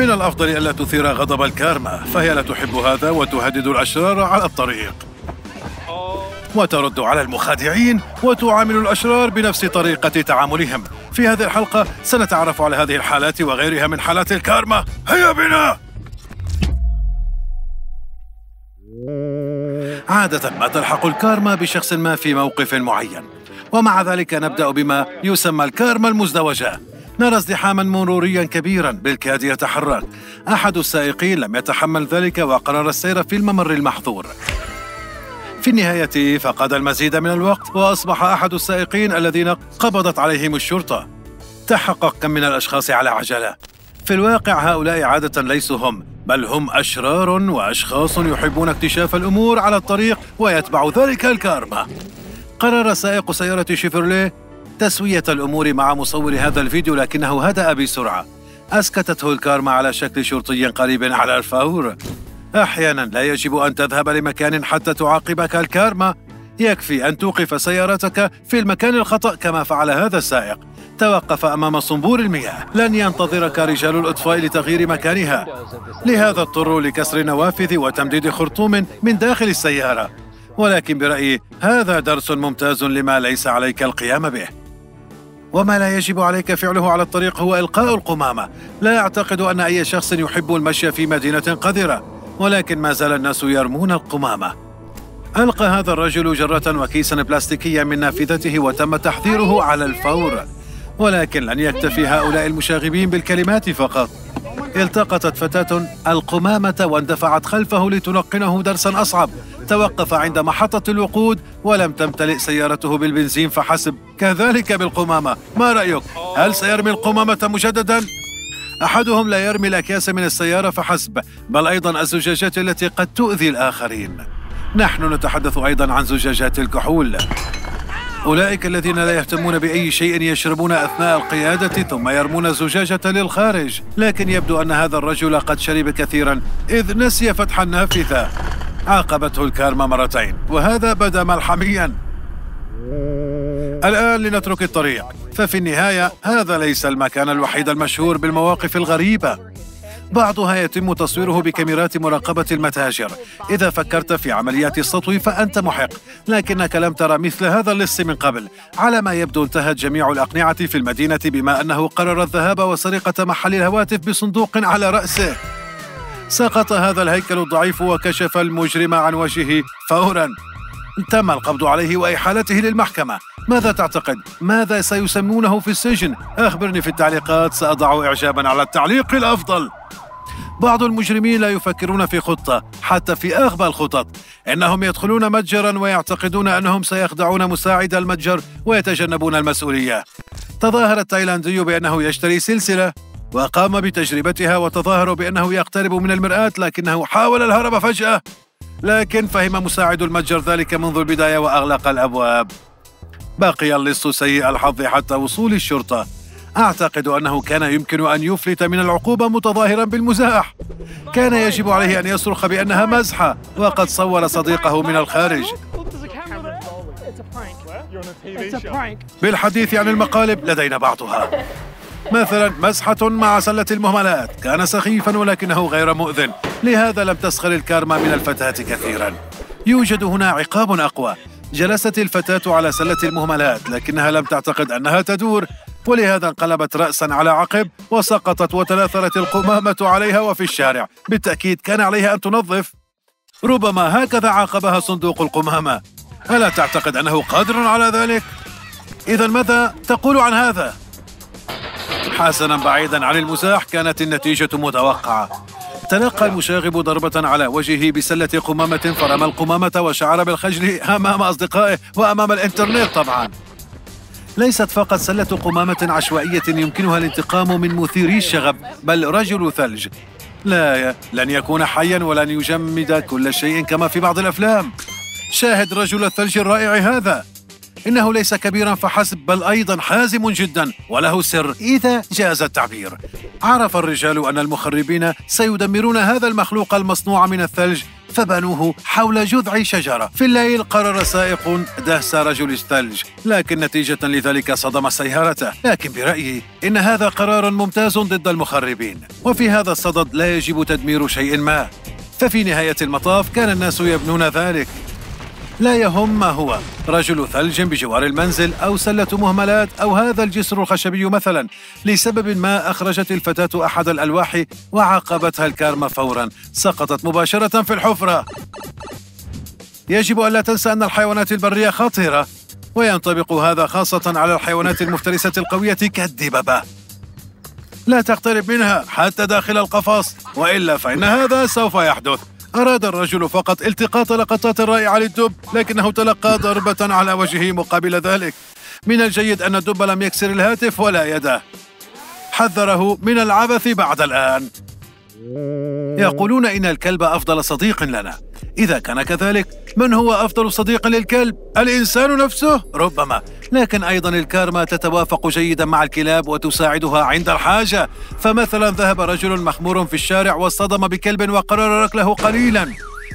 من الأفضل ألا تثير غضب الكارما فهي لا تحب هذا وتهدد الأشرار على الطريق. وترد على المخادعين وتعامل الأشرار بنفس طريقة تعاملهم. في هذه الحلقة سنتعرف على هذه الحالات وغيرها من حالات الكارما. هيا بنا! عادة ما تلحق الكارما بشخص ما في موقف معين. ومع ذلك نبدأ بما يسمى الكارما المزدوجة. نرى ازدحاما مروريا كبيرا بالكاد يتحرك. أحد السائقين لم يتحمل ذلك وقرر السير في الممر المحظور. في النهاية فقد المزيد من الوقت وأصبح أحد السائقين الذين قبضت عليهم الشرطة. تحقق كم من الأشخاص على عجلة. في الواقع هؤلاء عادة ليسوا هم بل هم أشرار وأشخاص يحبون اكتشاف الأمور على الطريق ويتبع ذلك الكارما. قرر سائق سيارة شيفرليه تسوية الأمور مع مصور هذا الفيديو لكنه هدأ بسرعة. أسكتته الكارما على شكل شرطي قريب على الفور. أحيانا لا يجب أن تذهب لمكان حتى تعاقبك الكارما. يكفي أن توقف سيارتك في المكان الخطأ كما فعل هذا السائق. توقف أمام صنبور المياه. لن ينتظرك رجال الإطفاء لتغيير مكانها. لهذا اضطروا لكسر نوافذ وتمديد خرطوم من داخل السيارة. ولكن برأيي هذا درس ممتاز لما ليس عليك القيام به. وما لا يجب عليك فعله على الطريق هو إلقاء القمامة. لا أعتقد أن أي شخص يحب المشي في مدينة قذرة ولكن ما زال الناس يرمون القمامة. ألقى هذا الرجل جرة وكيسا بلاستيكيا من نافذته وتم تحذيره على الفور. ولكن لن يكتفي هؤلاء المشاغبين بالكلمات فقط. التقطت فتاة القمامة واندفعت خلفه لتلقنه درسا أصعب. توقف عند محطة الوقود ولم تمتلئ سيارته بالبنزين فحسب. كذلك بالقمامة. ما رأيك؟ هل سيرمي القمامة مجددا؟ أحدهم لا يرمي الأكياس من السيارة فحسب بل أيضا الزجاجات التي قد تؤذي الآخرين. نحن نتحدث أيضا عن زجاجات الكحول. أولئك الذين لا يهتمون بأي شيء يشربون أثناء القيادة ثم يرمون الزجاجة للخارج. لكن يبدو أن هذا الرجل قد شرب كثيرا إذ نسي فتح النافذة. عاقبته الكارما مرتين وهذا بدا ملحميا. الآن لنترك الطريق. ففي النهاية هذا ليس المكان الوحيد المشهور بالمواقف الغريبة. بعضها يتم تصويره بكاميرات مراقبة المتاجر. إذا فكرت في عمليات السطو فأنت محق. لكنك لم ترى مثل هذا اللص من قبل. على ما يبدو انتهت جميع الأقنعة في المدينة بما أنه قرر الذهاب وسرقة محل الهواتف بصندوق على رأسه. سقط هذا الهيكل الضعيف وكشف المجرم عن وجهه فورا. تم القبض عليه وإحالته للمحكمة. ماذا تعتقد؟ ماذا سيسمونه في السجن؟ أخبرني في التعليقات سأضع إعجابا على التعليق الأفضل. بعض المجرمين لا يفكرون في خطة حتى في أغبى الخطط. إنهم يدخلون متجرا ويعتقدون أنهم سيخدعون مساعد المتجر ويتجنبون المسؤولية. تظاهر التايلاندي بأنه يشتري سلسلة. وقام بتجربتها وتظاهر بأنه يقترب من المرآة لكنه حاول الهرب فجأة. لكن فهم مساعد المتجر ذلك منذ البداية وأغلق الأبواب. بقي اللص سيء الحظ حتى وصول الشرطة. أعتقد أنه كان يمكن أن يفلت من العقوبة متظاهرا بالمزاح. كان يجب عليه أن يصرخ بأنها مزحة وقد صور صديقه من الخارج. بالحديث عن المقالب لدينا بعضها. مثلا مسحة مع سلة المهملات. كان سخيفا ولكنه غير مؤذن. لهذا لم تسخر الكارما من الفتاة كثيرا. يوجد هنا عقاب أقوى. جلست الفتاة على سلة المهملات لكنها لم تعتقد أنها تدور. ولهذا انقلبت رأسا على عقب وسقطت وتناثرت القمامة عليها وفي الشارع. بالتأكيد كان عليها أن تنظف. ربما هكذا عاقبها صندوق القمامة. ألا تعتقد أنه قادر على ذلك؟ إذا ماذا تقول عن هذا؟ حسنا بعيدا عن المزاح كانت النتيجة متوقعة. تلقى المشاغب ضربة على وجهه بسلة قمامة فرمى القمامة وشعر بالخجل أمام أصدقائه وأمام الإنترنت طبعا. ليست فقط سلة قمامة عشوائية يمكنها الانتقام من مثيري الشغب بل رجل ثلج. لا لن يكون حيا ولن يجمد كل شيء كما في بعض الأفلام. شاهد رجل الثلج الرائع هذا. إنه ليس كبيرا فحسب بل أيضا حازم جدا وله سر إذا جاز التعبير. عرف الرجال أن المخربين سيدمرون هذا المخلوق المصنوع من الثلج فبنوه حول جذع شجرة. في الليل قرر سائق دهس رجل الثلج لكن نتيجة لذلك صدم سيارته. لكن برأيي إن هذا قرار ممتاز ضد المخربين. وفي هذا الصدد لا يجب تدمير شيء ما. ففي نهاية المطاف كان الناس يبنون ذلك. لا يهم ما هو. رجل ثلج بجوار المنزل أو سلة مهملات أو هذا الجسر الخشبي مثلا. لسبب ما أخرجت الفتاة أحد الألواح وعاقبتها الكارما فورا. سقطت مباشرة في الحفرة. يجب ألا تنسى أن الحيوانات البرية خطيرة. وينطبق هذا خاصة على الحيوانات المفترسة القوية كالدببة لا تقترب منها حتى داخل القفص. وإلا فإن هذا سوف يحدث. أراد الرجل فقط التقاط لقطات رائعة للدب لكنه تلقى ضربة على وجهه مقابل ذلك. من الجيد أن الدب لم يكسر الهاتف ولا يده. حذره من العبث بعد الآن. يقولون إن الكلب أفضل صديق لنا. إذا كان كذلك من هو أفضل صديق للكلب؟ الإنسان نفسه؟ ربما. لكن أيضا الكارما تتوافق جيدا مع الكلاب وتساعدها عند الحاجة. فمثلا ذهب رجل مخمور في الشارع واصطدم بكلب وقرر ركله قليلا.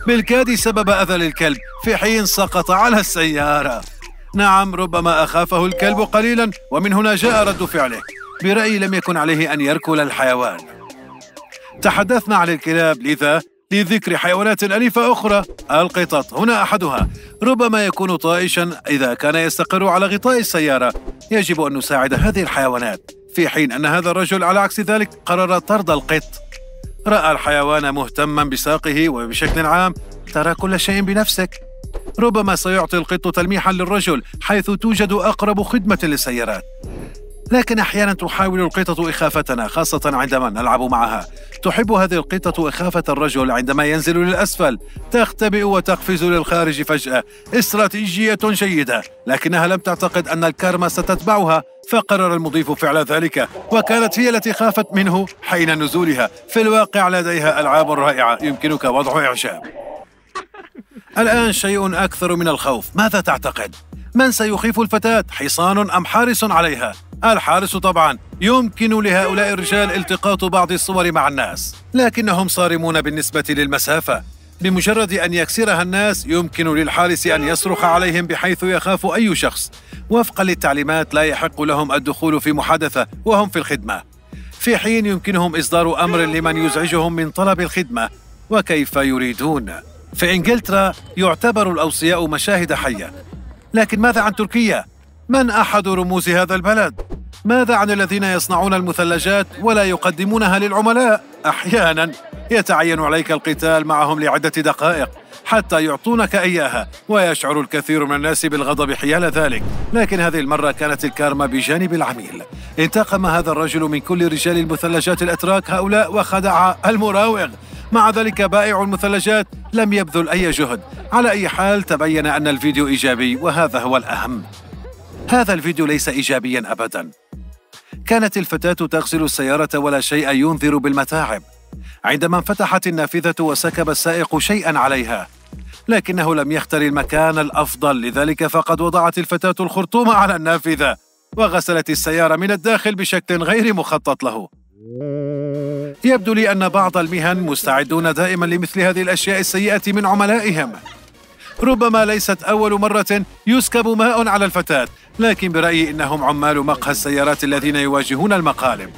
بالكاد سبب أذى للكلب في حين سقط على السيارة. نعم ربما أخافه الكلب قليلا ومن هنا جاء رد فعله. برأيي لم يكن عليه أن يركل الحيوان. تحدثنا عن الكلاب لذا لذكر حيوانات أليفة أخرى. القطط هنا أحدها. ربما يكون طائشا إذا كان يستقر على غطاء السيارة. يجب أن نساعد هذه الحيوانات. في حين أن هذا الرجل على عكس ذلك قرر طرد القط. رأى الحيوان مهتما بساقه وبشكل عام. ترى كل شيء بنفسك. ربما سيعطي القط تلميحا للرجل حيث توجد أقرب خدمة للسيارات. لكن أحيانا تحاول القطه إخافتنا خاصة عندما نلعب معها. تحب هذه القطه إخافة الرجل عندما ينزل للأسفل. تختبئ وتقفز للخارج فجأة. استراتيجية جيدة لكنها لم تعتقد أن الكارما ستتبعها. فقرر المضيف فعل ذلك وكانت هي التي خافت منه حين نزولها. في الواقع لديها ألعاب رائعة. يمكنك وضع إعجاب. الآن شيء أكثر من الخوف. ماذا تعتقد؟ من سيخيف الفتاة؟ حصان أم حارس عليها؟ الحارس طبعا. يمكن لهؤلاء الرجال التقاط بعض الصور مع الناس لكنهم صارمون بالنسبة للمسافة. بمجرد أن يكسرها الناس يمكن للحارس أن يصرخ عليهم بحيث يخاف أي شخص. وفقا للتعليمات لا يحق لهم الدخول في محادثة وهم في الخدمة. في حين يمكنهم إصدار أمر لمن يزعجهم من طلب الخدمة وكيف يريدون؟ في إنجلترا يعتبر الأوصياء مشاهد حية. لكن ماذا عن تركيا؟ من أحد رموز هذا البلد؟ ماذا عن الذين يصنعون المثلجات ولا يقدمونها للعملاء؟ أحيانا يتعين عليك القتال معهم لعدة دقائق حتى يعطونك إياها ويشعر الكثير من الناس بالغضب حيال ذلك لكن هذه المرة كانت الكارما بجانب العميل انتقم هذا الرجل من كل رجال المثلجات الأتراك هؤلاء وخدع المراوغ مع ذلك بائع المثلجات لم يبذل أي جهد. على أي حال تبين أن الفيديو إيجابي وهذا هو الأهم. هذا الفيديو ليس إيجابيا أبدا. كانت الفتاة تغسل السيارة ولا شيء ينذر بالمتاعب. عندما انفتحت النافذة وسكب السائق شيئا عليها لكنه لم يختر المكان الأفضل. لذلك فقد وضعت الفتاة الخرطوم على النافذة وغسلت السيارة من الداخل بشكل غير مخطط له. يبدو لي أن بعض المهن مستعدون دائما لمثل هذه الأشياء السيئة من عملائهم. ربما ليست أول مرة يسكب ماء على الفتاة لكن برأيي إنهم عمال مقهى السيارات الذين يواجهون المقالب.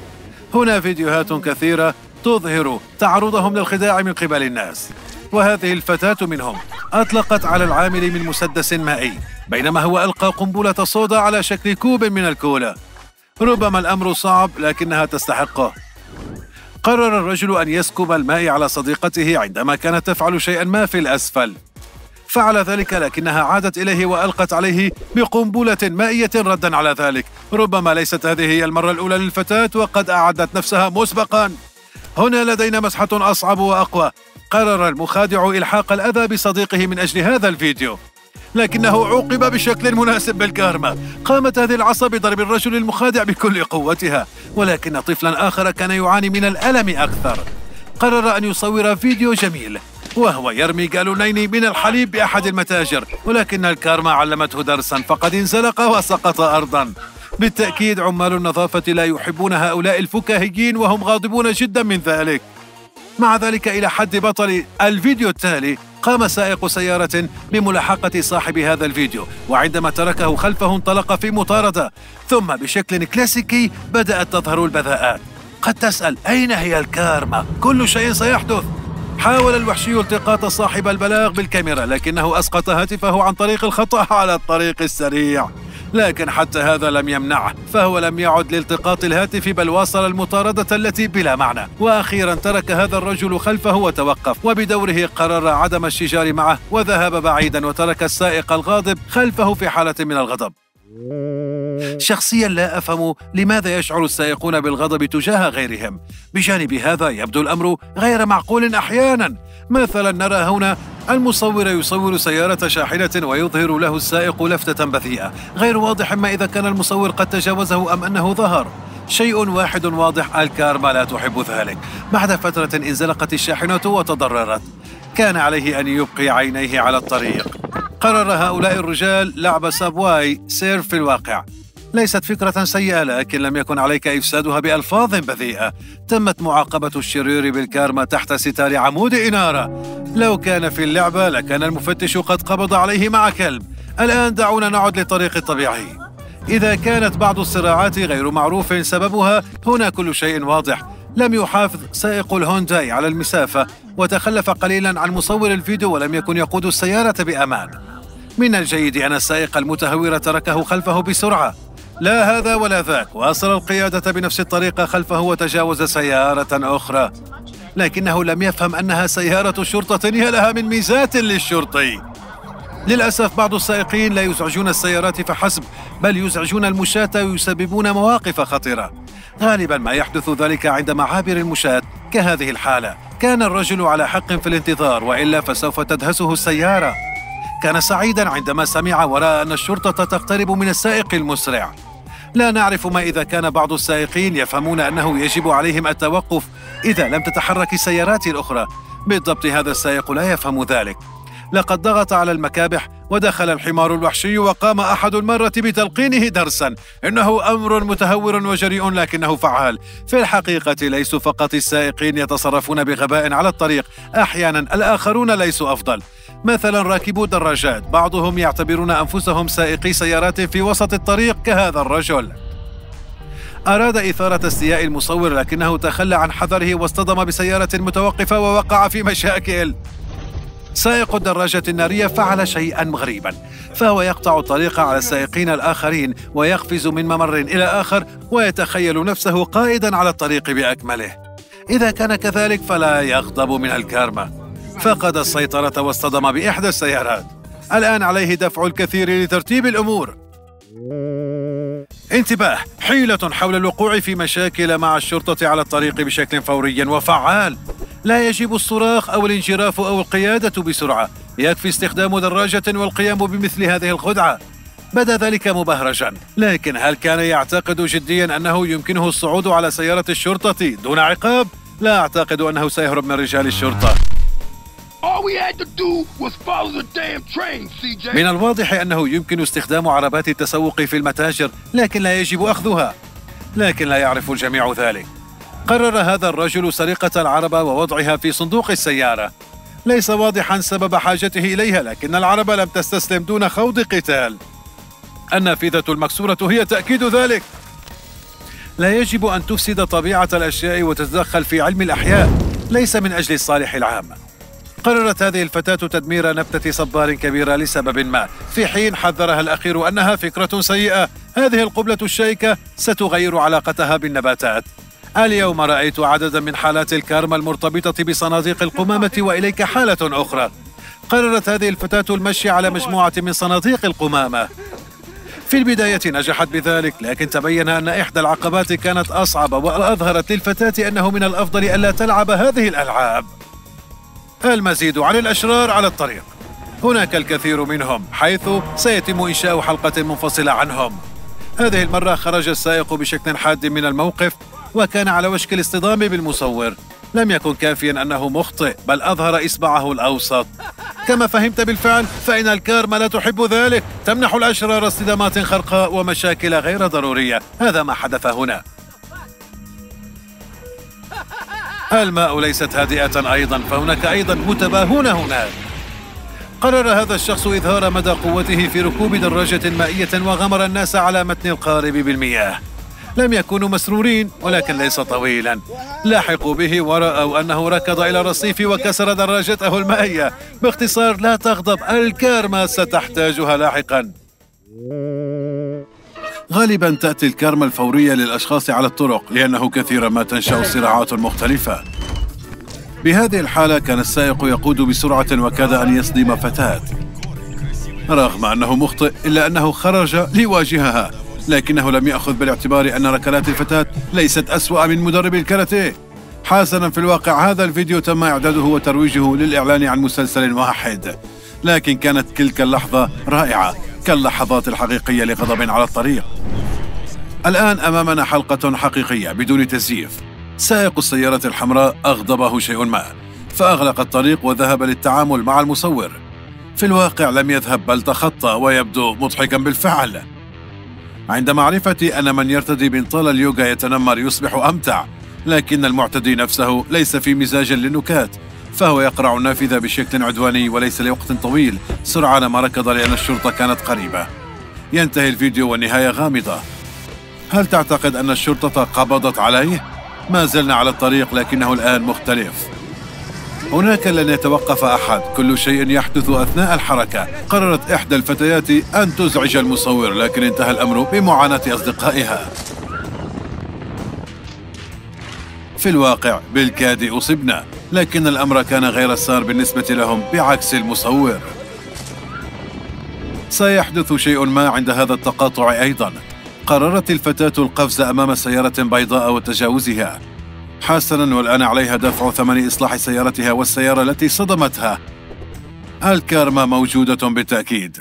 هنا فيديوهات كثيرة تظهر تعرضهم للخداع من قبل الناس وهذه الفتاة منهم أطلقت على العامل من مسدس مائي بينما هو ألقى قنبلة صودا على شكل كوب من الكولا. ربما الأمر صعب لكنها تستحقه. قرر الرجل أن يسكب الماء على صديقته عندما كانت تفعل شيئا ما في الأسفل. فعل ذلك لكنها عادت إليه وألقت عليه بقنبلة مائية ردا على ذلك. ربما ليست هذه هي المرة الأولى للفتاة وقد أعدت نفسها مسبقا. هنا لدينا مسحة أصعب وأقوى. قرر المخادع إلحاق الأذى بصديقه من أجل هذا الفيديو. لكنه عوقب بشكل مناسب بالكارما. قامت هذه العصا بضرب الرجل المخادع بكل قوتها ولكن طفلا آخر كان يعاني من الألم أكثر. قرر أن يصور فيديو جميل وهو يرمي جالونين من الحليب بأحد المتاجر ولكن الكارما علمته درسا فقد انزلق وسقط أرضا. بالتأكيد عمال النظافة لا يحبون هؤلاء الفكاهيين وهم غاضبون جدا من ذلك. مع ذلك إلى حد بطل الفيديو التالي قام سائق سيارة بملاحقة صاحب هذا الفيديو وعندما تركه خلفه انطلق في مطاردة. ثم بشكل كلاسيكي بدأت تظهر البذاءات. قد تسأل أين هي الكارما؟ كل شيء سيحدث. حاول الوحشي التقاط صاحب البلاغ بالكاميرا لكنه أسقط هاتفه عن طريق الخطأ على الطريق السريع. لكن حتى هذا لم يمنعه فهو لم يعد لالتقاط الهاتف بل واصل المطاردة التي بلا معنى. وأخيرا ترك هذا الرجل خلفه وتوقف وبدوره قرر عدم الشجار معه وذهب بعيدا وترك السائق الغاضب خلفه في حالة من الغضب. شخصيا لا أفهم لماذا يشعر السائقون بالغضب تجاه غيرهم. بجانب هذا يبدو الأمر غير معقول أحيانا. مثلا نرى هنا المصور يصور سيارة شاحنة ويظهر له السائق لفتة بذيئة. غير واضح ما إذا كان المصور قد تجاوزه أم أنه ظهر. شيء واحد واضح الكارما لا تحب ذلك. بعد فترة انزلقت الشاحنة وتضررت. كان عليه أن يبقي عينيه على الطريق. قرر هؤلاء الرجال لعب Subway Surfers في الواقع. ليست فكرة سيئة لكن لم يكن عليك إفسادها بألفاظ بذيئة. تمت معاقبة الشرير بالكارما تحت ستار عمود إنارة. لو كان في اللعبة لكان المفتش قد قبض عليه مع كلب. الآن دعونا نعد للطريق الطبيعي. إذا كانت بعض الصراعات غير معروف سببها هنا كل شيء واضح. لم يحافظ سائق الهونداي على المسافة وتخلف قليلا عن مصور الفيديو ولم يكن يقود السيارة بأمان. من الجيد أن السائق المتهور تركه خلفه بسرعة. لا هذا ولا ذاك وأصل القيادة بنفس الطريقة خلفه وتجاوز سيارة أخرى. لكنه لم يفهم أنها سيارة شرطة هي لها من ميزات للشرطي. للأسف بعض السائقين لا يزعجون السيارات فحسب بل يزعجون المشاة ويسببون مواقف خطرة غالبا ما يحدث ذلك عند معابر المشاة كهذه الحالة. كان الرجل على حق في الانتظار وإلا فسوف تدهسه السيارة. كان سعيدا عندما سمع وراء أن الشرطة تقترب من السائق المسرع. لا نعرف ما إذا كان بعض السائقين يفهمون أنه يجب عليهم التوقف إذا لم تتحرك السيارات الأخرى. بالضبط هذا السائق لا يفهم ذلك. لقد ضغط على المكابح ودخل الحمار الوحشي وقام أحد المرة بتلقينه درسا. إنه أمر متهور وجريء لكنه فعال. في الحقيقة ليسوا فقط السائقين يتصرفون بغباء على الطريق أحيانا الآخرون ليسوا أفضل. مثلا راكبو الدراجات بعضهم يعتبرون أنفسهم سائقي سيارات في وسط الطريق كهذا الرجل. أراد إثارة استياء المصور لكنه تخلى عن حذره واصطدم بسيارة متوقفة ووقع في مشاكل. سائق الدراجة النارية فعل شيئا غريبا فهو يقطع الطريق على السائقين الآخرين ويقفز من ممر إلى آخر ويتخيل نفسه قائدا على الطريق بأكمله. إذا كان كذلك فلا يغضب من الكارما. فقد السيطرة واصطدم بإحدى السيارات. الآن عليه دفع الكثير لترتيب الأمور. انتباه حيلة حول الوقوع في مشاكل مع الشرطة على الطريق بشكل فوري وفعال. لا يجب الصراخ أو الانجراف أو القيادة بسرعة. يكفي استخدام دراجة والقيام بمثل هذه الخدعة. بدا ذلك مبهرجا. لكن هل كان يعتقد جديا أنه يمكنه الصعود على سيارة الشرطة دون عقاب؟ لا أعتقد أنه سيهرب من رجال الشرطة. من الواضح أنه يمكن استخدام عربات التسوق في المتاجر لكن لا يجب أخذها. لكن لا يعرف الجميع ذلك. قرر هذا الرجل سرقة العربة ووضعها في صندوق السيارة. ليس واضحا سبب حاجته إليها لكن العربة لم تستسلم دون خوض قتال. النافذة المكسورة هي تأكيد ذلك. لا يجب أن تفسد طبيعة الأشياء وتتدخل في علم الأحياء. ليس من أجل الصالح العام. قررت هذه الفتاة تدمير نبتة صبار كبيرة لسبب ما. في حين حذرها الأخير أنها فكرة سيئة. هذه القبلة الشيكة ستغير علاقتها بالنباتات. اليوم رأيت عددا من حالات الكارما المرتبطة بصناديق القمامة وإليك حالة أخرى. قررت هذه الفتاة المشي على مجموعة من صناديق القمامة. في البداية نجحت بذلك لكن تبين أن إحدى العقبات كانت أصعب وأظهرت للفتاة أنه من الأفضل ألا تلعب هذه الألعاب. المزيد عن الأشرار على الطريق. هناك الكثير منهم حيث سيتم إنشاء حلقة منفصلة عنهم. هذه المرة خرج السائق بشكل حاد من الموقف وكان على وشك الاصطدام بالمصور. لم يكن كافيا أنه مخطئ بل أظهر إصبعه الأوسط. كما فهمت بالفعل فإن الكارما لا تحب ذلك. تمنح الأشرار اصطدامات خرقاء ومشاكل غير ضرورية. هذا ما حدث هنا. الماء ليست هادئة أيضا فهناك أيضا متباهون هناك قرر هذا الشخص إظهار مدى قوته في ركوب دراجة مائية وغمر الناس على متن القارب بالمياه. لم يكونوا مسرورين ولكن ليس طويلا. لاحقوا به ورأوا أنه ركض إلى الرصيف وكسر دراجته المائية. باختصار لا تغضب الكارما ستحتاجها لاحقا. غالبا تأتي الكارما الفورية للأشخاص على الطرق لأنه كثيرا ما تنشأ صراعات مختلفة. بهذه الحالة كان السائق يقود بسرعة وكاد أن يصدم فتاة. رغم أنه مخطئ إلا أنه خرج ليواجهها لكنه لم يأخذ بالاعتبار أن ركلات الفتاة ليست أسوأ من مدرب الكاراتيه. حسنا في الواقع هذا الفيديو تم إعداده وترويجه للإعلان عن مسلسل واحد لكن كانت تلك اللحظة رائعة. كاللحظات الحقيقية لغضب على الطريق. الآن أمامنا حلقة حقيقية بدون تزييف. سائق السيارة الحمراء أغضبه شيء ما فأغلق الطريق وذهب للتعامل مع المصور. في الواقع لم يذهب بل تخطى ويبدو مضحكا بالفعل. عند معرفتي أن من يرتدي بنطال اليوغا يتنمر يصبح أمتع لكن المعتدي نفسه ليس في مزاج للنكات. فهو يقرع النافذة بشكل عدواني وليس لوقت طويل سرعان ما ركض لأن الشرطة كانت قريبة. ينتهي الفيديو والنهاية غامضة. هل تعتقد أن الشرطة قبضت عليه؟ ما زلنا على الطريق لكنه الآن مختلف. هناك لن يتوقف أحد. كل شيء يحدث أثناء الحركة. قررت إحدى الفتيات أن تزعج المصور لكن انتهى الأمر بمعاناة أصدقائها. في الواقع بالكاد أصبنا. لكن الأمر كان غير السار بالنسبة لهم بعكس المصور. سيحدث شيء ما عند هذا التقاطع أيضا. قررت الفتاة القفز أمام سيارة بيضاء وتجاوزها. حسنا والآن عليها دفع ثمن إصلاح سيارتها والسيارة التي صدمتها. الكارما موجودة بالتأكيد.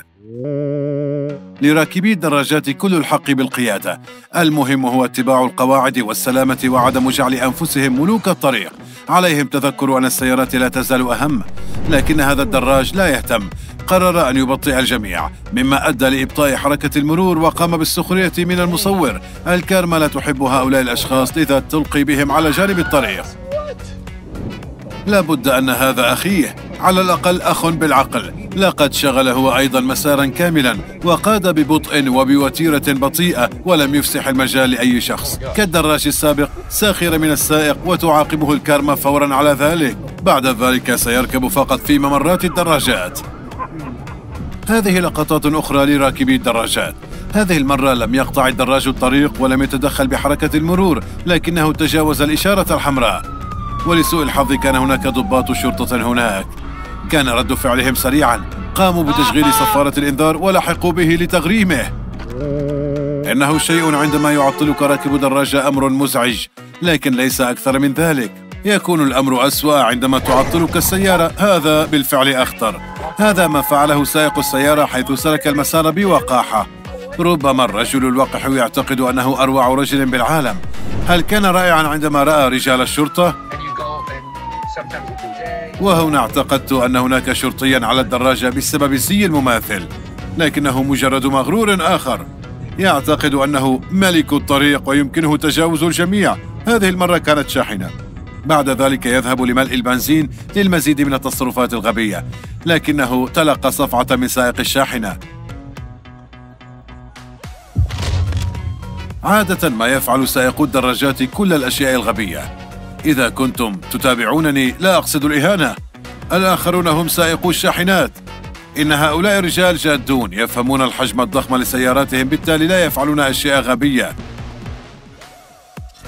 لراكبي الدراجات كل الحق بالقيادة. المهم هو اتباع القواعد والسلامة وعدم جعل أنفسهم ملوك الطريق. عليهم تذكر أن السيارات لا تزال أهم لكن هذا الدراج لا يهتم. قرر أن يبطئ الجميع مما أدى لإبطاء حركة المرور وقام بالسخرية من المصور. الكارما لا تحب هؤلاء الأشخاص لذا تلقي بهم على جانب الطريق. لابد أن هذا أخيه على الأقل أخ بالعقل. لقد شغل هو أيضا مسارا كاملا وقاد ببطء وبوتيرة بطيئة ولم يفسح المجال لأي شخص. كالدراج السابق ساخر من السائق وتعاقبه الكارما فورا على ذلك. بعد ذلك سيركب فقط في ممرات الدراجات. هذه لقطات أخرى لراكبي الدراجات. هذه المرة لم يقطع الدراج الطريق ولم يتدخل بحركة المرور لكنه تجاوز الإشارة الحمراء. ولسوء الحظ كان هناك ضباط شرطة هناك. كان رد فعلهم سريعا. قاموا بتشغيل صفارة الإنذار ولحقوا به لتغريمه. إنه شيء عندما يعطلك راكب دراجة أمر مزعج لكن ليس أكثر من ذلك. يكون الأمر أسوأ عندما تعطلك السيارة. هذا بالفعل أخطر. هذا ما فعله سائق السيارة حيث سلك المسار بوقاحة. ربما الرجل الوقح يعتقد أنه أروع رجل بالعالم. هل كان رائعا عندما رأى رجال الشرطة؟ وهنا اعتقدت أن هناك شرطيا على الدراجة بسبب الزي المماثل لكنه مجرد مغرور آخر. يعتقد أنه ملك الطريق ويمكنه تجاوز الجميع. هذه المرة كانت شاحنة. بعد ذلك يذهب لملء البنزين للمزيد من التصرفات الغبية لكنه تلقى صفعة من سائق الشاحنة. عادة ما يفعل سائقو الدراجات كل الأشياء الغبية. إذا كنتم تتابعونني لا أقصد الإهانة. الآخرون هم سائقو الشاحنات. إن هؤلاء الرجال جادون يفهمون الحجم الضخم لسياراتهم بالتالي لا يفعلون أشياء غبية.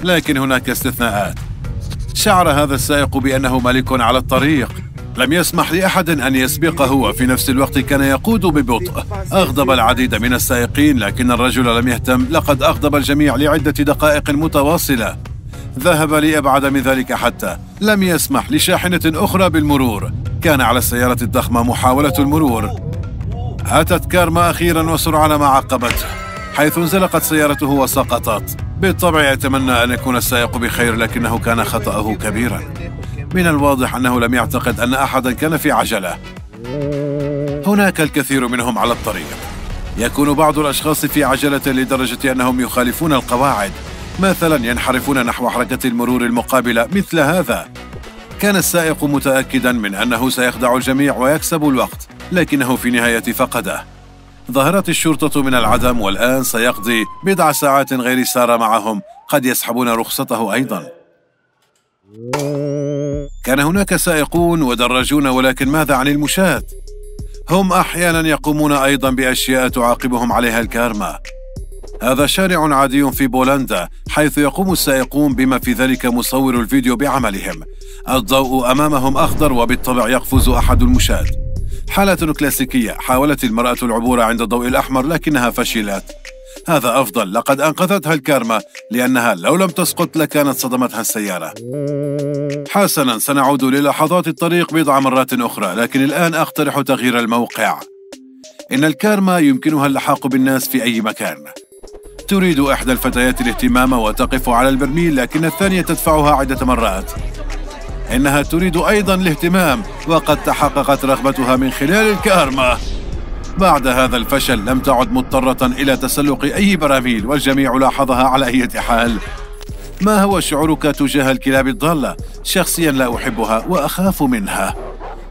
لكن هناك استثناءات. شعر هذا السائق بأنه ملك على الطريق. لم يسمح لأحد أن يسبقه وفي نفس الوقت كان يقود ببطء. أغضب العديد من السائقين لكن الرجل لم يهتم. لقد أغضب الجميع لعدة دقائق متواصلة. ذهب لأبعد من ذلك حتى لم يسمح لشاحنة أخرى بالمرور. كان على السيارة الضخمة محاولة المرور. أتت كارما أخيرا وسرعان ما عقبته حيث انزلقت سيارته وسقطت. بالطبع يتمنى أن يكون السائق بخير لكنه كان خطأه كبيرا. من الواضح أنه لم يعتقد أن أحدا كان في عجلة. هناك الكثير منهم على الطريق. يكون بعض الأشخاص في عجلة لدرجة أنهم يخالفون القواعد. مثلا ينحرفون نحو حركة المرور المقابلة مثل هذا. كان السائق متأكدا من أنه سيخدع الجميع ويكسب الوقت لكنه في النهاية فقده. ظهرت الشرطة من العدم والآن سيقضي بضع ساعات غير سارة معهم. قد يسحبون رخصته أيضا. كان هناك سائقون ودراجون ولكن ماذا عن المشاة؟ هم أحيانا يقومون أيضا بأشياء تعاقبهم عليها الكارما. هذا شارع عادي في بولندا حيث يقوم السائقون بما في ذلك مصور الفيديو بعملهم. الضوء أمامهم أخضر وبالطبع يقفز أحد المشاة. حالة كلاسيكية حاولت المرأة العبور عند الضوء الأحمر لكنها فشلت. هذا أفضل لقد أنقذتها الكارما لأنها لو لم تسقط لكانت صدمتها السيارة. حسنا سنعود للحظات الطريق بضع مرات أخرى لكن الآن أقترح تغيير الموقع. إن الكارما يمكنها اللحاق بالناس في أي مكان. تريد إحدى الفتيات الاهتمام وتقف على البرميل لكن الثانية تدفعها عدة مرات. إنها تريد أيضا الاهتمام وقد تحققت رغبتها من خلال الكارما. بعد هذا الفشل لم تعد مضطرة إلى تسلق أي براميل والجميع لاحظها على أي حال. ما هو شعورك تجاه الكلاب الضالة؟ شخصيا لا أحبها وأخاف منها.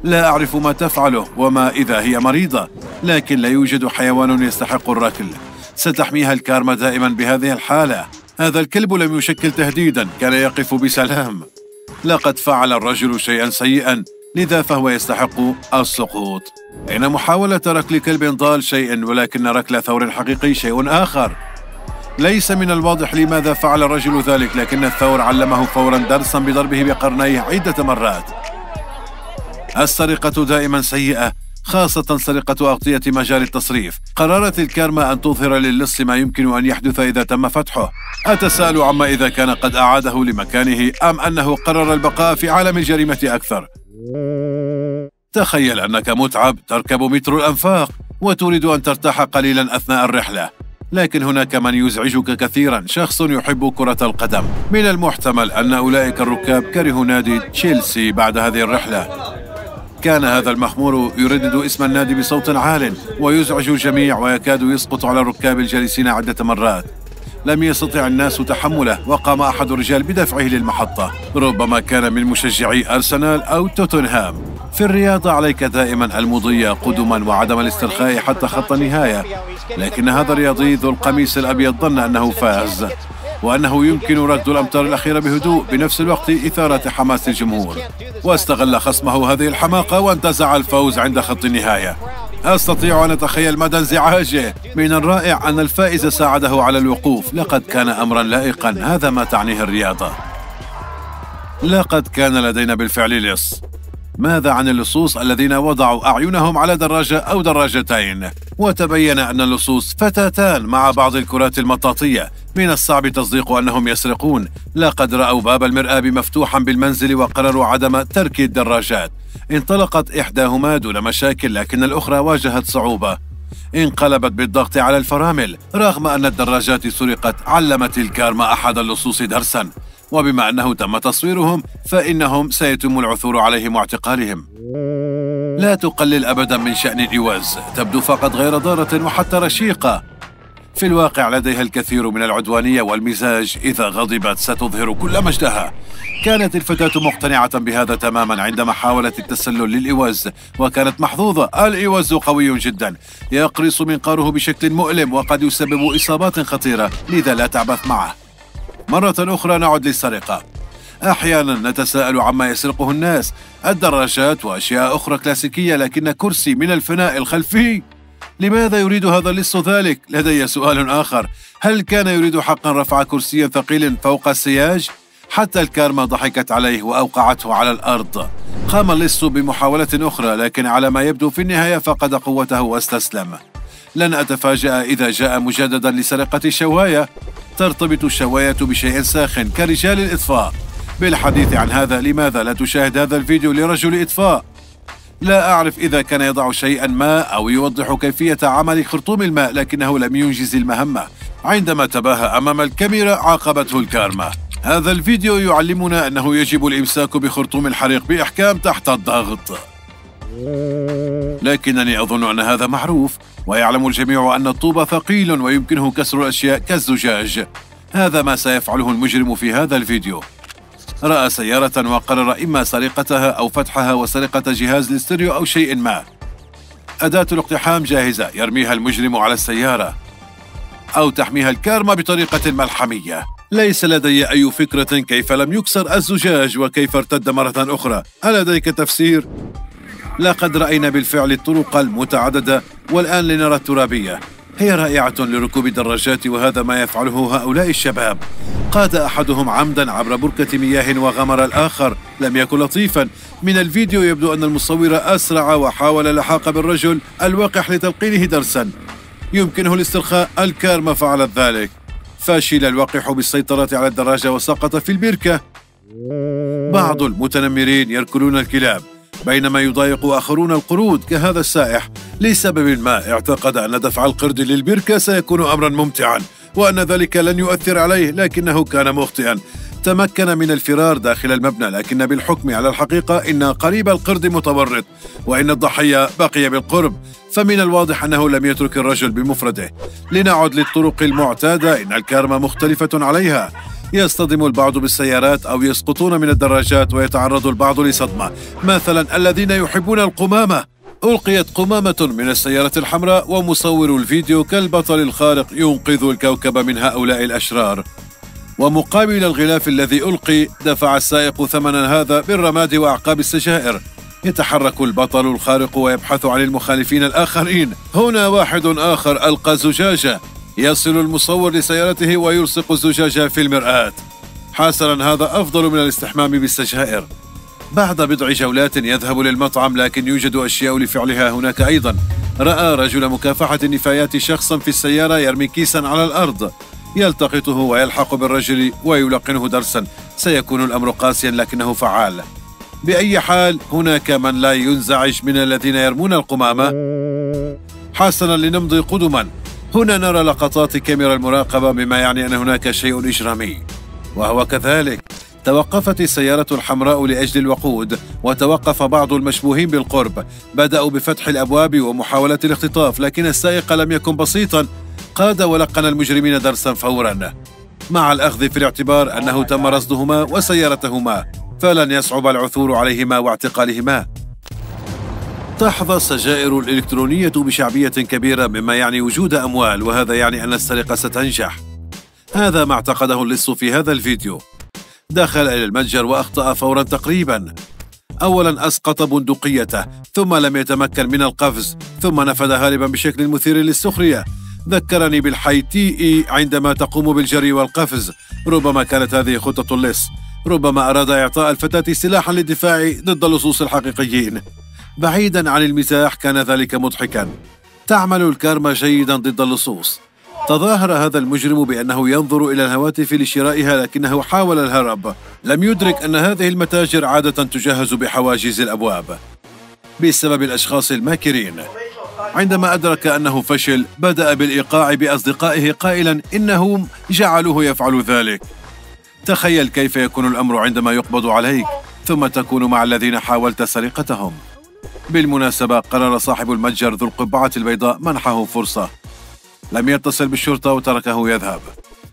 لا أعرف ما تفعله وما إذا هي مريضة. لكن لا يوجد حيوان يستحق الركل. ستحميها الكارما دائما بهذه الحالة. هذا الكلب لم يشكل تهديدا كان يقف بسلام. لقد فعل الرجل شيئا سيئا لذا فهو يستحق السقوط. إن محاولة ركل كلب ضال شيء ولكن ركل ثور حقيقي شيء آخر. ليس من الواضح لماذا فعل الرجل ذلك لكن الثور علمه فورا درسا بضربه بقرنيه عدة مرات. السرقة دائما سيئة خاصة سرقة أغطية مجال التصريف. قررت الكارما أن تظهر للص ما يمكن أن يحدث إذا تم فتحه. أتساءل عما إذا كان قد أعاده لمكانه أم أنه قرر البقاء في عالم الجريمة أكثر. تخيل أنك متعب تركب مترو الأنفاق وتريد أن ترتاح قليلا أثناء الرحلة. لكن هناك من يزعجك كثيرا. شخص يحب كرة القدم. من المحتمل أن أولئك الركاب كرهوا نادي تشيلسي بعد هذه الرحلة. كان هذا المخمور يردد اسم النادي بصوت عال ويزعج الجميع ويكاد يسقط على الركاب الجالسين عدة مرات. لم يستطع الناس تحمله وقام أحد الرجال بدفعه للمحطة. ربما كان من مشجعي أرسنال أو توتنهام. في الرياضة عليك دائما المضي قدما وعدم الاسترخاء حتى خط النهاية. لكن هذا الرياضي ذو القميص الأبيض ظن أنه فاز. وأنه يمكن رد الأمطار الأخيرة بهدوء بنفس الوقت إثارة حماس الجمهور. واستغل خصمه هذه الحماقة وانتزع الفوز عند خط النهاية. أستطيع أن أتخيل مدى انزعاجه. من الرائع أن الفائز ساعده على الوقوف. لقد كان أمرا لائقا. هذا ما تعنيه الرياضة. لقد كان لدينا بالفعل لص ماذا عن اللصوص الذين وضعوا أعينهم على دراجة أو دراجتين؟ وتبين أن اللصوص فتاتان مع بعض الكرات المطاطية. من الصعب تصديق أنهم يسرقون. لقد رأوا باب المرآة مفتوحا بالمنزل وقرروا عدم ترك الدراجات. انطلقت إحداهما دون مشاكل لكن الأخرى واجهت صعوبة. انقلبت بالضغط على الفرامل رغم أن الدراجات سرقت علمت الكارما أحد اللصوص درسا. وبما أنه تم تصويرهم فإنهم سيتم العثور عليهم واعتقالهم. لا تقلل أبدا من شأن الإيواز تبدو فقط غير ضارة وحتى رشيقة. في الواقع لديها الكثير من العدوانية والمزاج إذا غضبت ستظهر كل مجدها. كانت الفتاة مقتنعة بهذا تماما عندما حاولت التسلل للإيواز وكانت محظوظة. الإيواز قوي جدا يقرص منقاره بشكل مؤلم وقد يسبب إصابات خطيرة لذا لا تعبث معه. مرة أخرى نعد للسرقة. أحيانا نتساءل عما يسرقه الناس. الدراجات وأشياء أخرى كلاسيكية لكن كرسي من الفناء الخلفي. لماذا يريد هذا اللص ذلك؟ لدي سؤال آخر. هل كان يريد حقا رفع كرسي ثقيل فوق السياج؟ حتى الكارما ضحكت عليه وأوقعته على الأرض. قام اللص بمحاولة أخرى لكن على ما يبدو في النهاية فقد قوته واستسلم. لن أتفاجأ إذا جاء مجددا لسرقة الشواية ترتبط الشواية بشيء ساخن كرجال الإطفاء. بالحديث عن هذا لماذا لا تشاهد هذا الفيديو لرجل إطفاء؟ لا أعرف إذا كان يضع شيئا ما أو يوضح كيفية عمل خرطوم الماء لكنه لم ينجز المهمة. عندما تباهى أمام الكاميرا عاقبته الكارما. هذا الفيديو يعلمنا أنه يجب الإمساك بخرطوم الحريق بإحكام تحت الضغط. لكنني أظن أن هذا معروف ويعلم الجميع أن الطوب ثقيل ويمكنه كسر الأشياء كالزجاج. هذا ما سيفعله المجرم في هذا الفيديو. رأى سيارة وقرر إما سرقتها أو فتحها وسرقة جهاز الاستيريو أو شيء ما. أداة الاقتحام جاهزة يرميها المجرم على السيارة. أو تحميها الكارما بطريقة ملحمية. ليس لدي أي فكرة كيف لم يكسر الزجاج وكيف ارتد مرة أخرى. ألديك تفسير؟ لقد رأينا بالفعل الطرق المتعددة والآن لنرى الترابية. هي رائعة لركوب الدراجات وهذا ما يفعله هؤلاء الشباب. قاد أحدهم عمدا عبر بركة مياه وغمر الآخر. لم يكن لطيفا. من الفيديو يبدو أن المصور أسرع وحاول اللحاق بالرجل الوقح لتلقينه درسا. يمكنه الاسترخاء الكارما فعلت ذلك. فشل الوقح بالسيطرة على الدراجة وسقط في البركة. بعض المتنمرين يركلون الكلاب. بينما يضايق آخرون القرود كهذا السائح. لسبب ما اعتقد أن دفع القرد للبركة سيكون أمرا ممتعا وأن ذلك لن يؤثر عليه لكنه كان مخطئا. تمكن من الفرار داخل المبنى لكن بالحكم على الحقيقة إن قريب القرد متورط وإن الضحية بقي بالقرب. فمن الواضح أنه لم يترك الرجل بمفرده. لنعد للطرق المعتادة إن الكارما مختلفة عليها. يصطدم البعض بالسيارات أو يسقطون من الدراجات ويتعرض البعض لصدمة. مثلا الذين يحبون القمامة. ألقيت قمامة من السيارة الحمراء ومصور الفيديو كالبطل الخارق ينقذ الكوكب من هؤلاء الأشرار. ومقابل الغلاف الذي ألقي دفع السائق ثمنا هذا بالرماد وأعقاب السجائر. يتحرك البطل الخارق ويبحث عن المخالفين الآخرين. هنا واحد آخر ألقى زجاجة. يصل المصور لسيارته ويلصق الزجاجة في المرآة. حسنا هذا أفضل من الاستحمام بالسجائر. بعد بضع جولات يذهب للمطعم لكن يوجد أشياء لفعلها هناك أيضا. رأى رجل مكافحة النفايات شخصا في السيارة يرمي كيسا على الأرض. يلتقطه ويلحق بالرجل ويلقنه درسا. سيكون الأمر قاسيا لكنه فعال. بأي حال هناك من لا ينزعج من الذين يرمون القمامة. حسنا لنمضي قدما. هنا نرى لقطات كاميرا المراقبة مما يعني أن هناك شيء إجرامي. وهو كذلك. توقفت السيارة الحمراء لأجل الوقود وتوقف بعض المشبوهين بالقرب. بدأوا بفتح الأبواب ومحاولة الاختطاف لكن السائق لم يكن بسيطا. قاد ولقن المجرمين درسا فورا. مع الأخذ في الاعتبار أنه تم رصدهما وسيارتهما فلن يصعب العثور عليهما واعتقالهما. تحظى السجائر الإلكترونية بشعبية كبيرة مما يعني وجود أموال وهذا يعني أن السرقة ستنجح. هذا ما اعتقده اللص في هذا الفيديو. دخل إلى المتجر وأخطأ فورا تقريبا. أولا أسقط بندقيته ثم لم يتمكن من القفز ثم نفذ هاربا بشكل مثير للسخرية. ذكرني بالحي تي إي عندما تقوم بالجري والقفز. ربما كانت هذه خطة اللص. ربما أراد إعطاء الفتاة سلاحا للدفاع ضد اللصوص الحقيقيين. بعيدا عن المزاح كان ذلك مضحكا. تعمل الكارما جيدا ضد اللصوص. تظاهر هذا المجرم بأنه ينظر إلى الهواتف لشرائها لكنه حاول الهرب. لم يدرك أن هذه المتاجر عادة تجهز بحواجز الأبواب. بسبب الأشخاص الماكرين. عندما أدرك أنه فشل بدأ بالإيقاع بأصدقائه قائلا إنهم جعلوه يفعل ذلك. تخيل كيف يكون الأمر عندما يقبض عليك ثم تكون مع الذين حاولت سرقتهم. بالمناسبة قرر صاحب المتجر ذو القبعة البيضاء منحه فرصة. لم يتصل بالشرطة وتركه يذهب.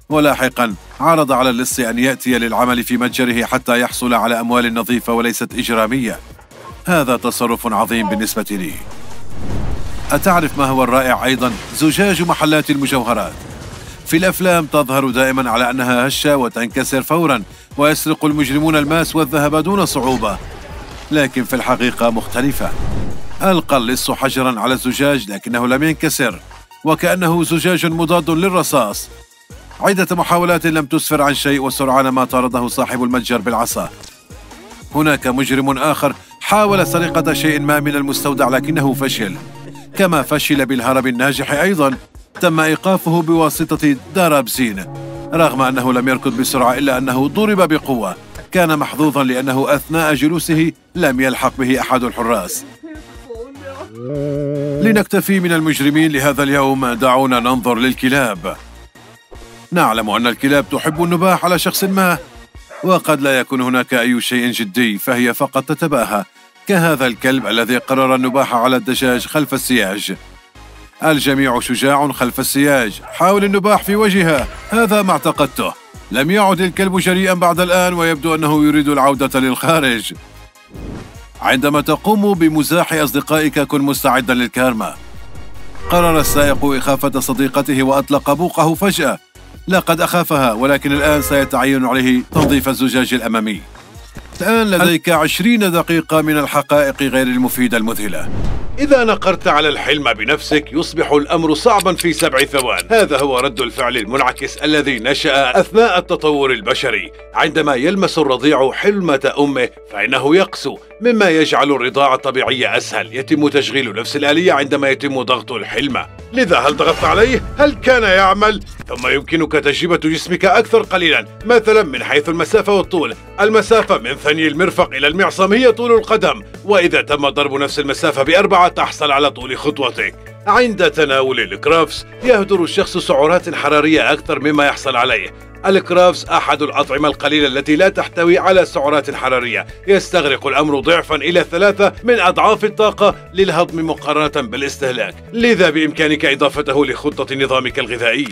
ولاحقا عرض على اللص أن يأتي للعمل في متجره حتى يحصل على أموال نظيفة وليست إجرامية. هذا تصرف عظيم بالنسبة لي. أتعرف ما هو الرائع أيضا؟ زجاج محلات المجوهرات. في الأفلام تظهر دائما على أنها هشة وتنكسر فورا ويسرق المجرمون الماس والذهب دون صعوبة. لكن في الحقيقة مختلفة. ألقى اللص حجرا على الزجاج لكنه لم ينكسر وكأنه زجاج مضاد للرصاص. عدة محاولات لم تسفر عن شيء وسرعان ما طارده صاحب المتجر بالعصا. هناك مجرم آخر حاول سرقة شيء ما من المستودع لكنه فشل. كما فشل بالهرب الناجح أيضا تم إيقافه بواسطة دارابزين رغم أنه لم يركض بسرعة إلا أنه ضرب بقوة. كان محظوظا لأنه أثناء جلوسه لم يلحق به أحد الحراس. لنكتفي من المجرمين لهذا اليوم. دعونا ننظر للكلاب. نعلم أن الكلاب تحب النباح على شخص ما وقد لا يكون هناك أي شيء جدي فهي فقط تتباهى. كهذا الكلب الذي قرر النباح على الدجاج خلف السياج. الجميع شجاع خلف السياج. حاول النباح في وجهها هذا ما اعتقدته. لم يعد الكلب جريئا بعد الآن ويبدو أنه يريد العودة للخارج. عندما تقوم بمزاح أصدقائك كن مستعدا للكارما. قرر السائق إخافة صديقته وأطلق بوقه فجأة. لقد أخافها ولكن الآن سيتعين عليه تنظيف الزجاج الأمامي. الآن لديك عشرين دقيقة من الحقائق غير المفيدة المذهلة. إذا نقرت على الحلم بنفسك يصبح الأمر صعبا في سبع ثوان. هذا هو رد الفعل المنعكس الذي نشأ أثناء التطور البشري. عندما يلمس الرضيع حلمة أمه فإنه يقسو مما يجعل الرضاعة الطبيعية أسهل. يتم تشغيل نفس الآلية عندما يتم ضغط الحلمة. لذا هل ضغطت عليه؟ هل كان يعمل؟ ثم يمكنك تجربة جسمك أكثر قليلا مثلا من حيث المسافة والطول. المسافة من ثني المرفق إلى المعصم هي طول القدم. وإذا تم ضرب نفس المسافة بأربعة تحصل على طول خطوتك. عند تناول الكرفس يهدر الشخص سعرات حرارية أكثر مما يحصل عليه. الكرفس أحد الأطعمة القليلة التي لا تحتوي على سعرات حرارية. يستغرق الأمر ضعفا إلى ثلاثة من أضعاف الطاقة للهضم مقارنة بالاستهلاك. لذا بإمكانك إضافته لخطة نظامك الغذائي.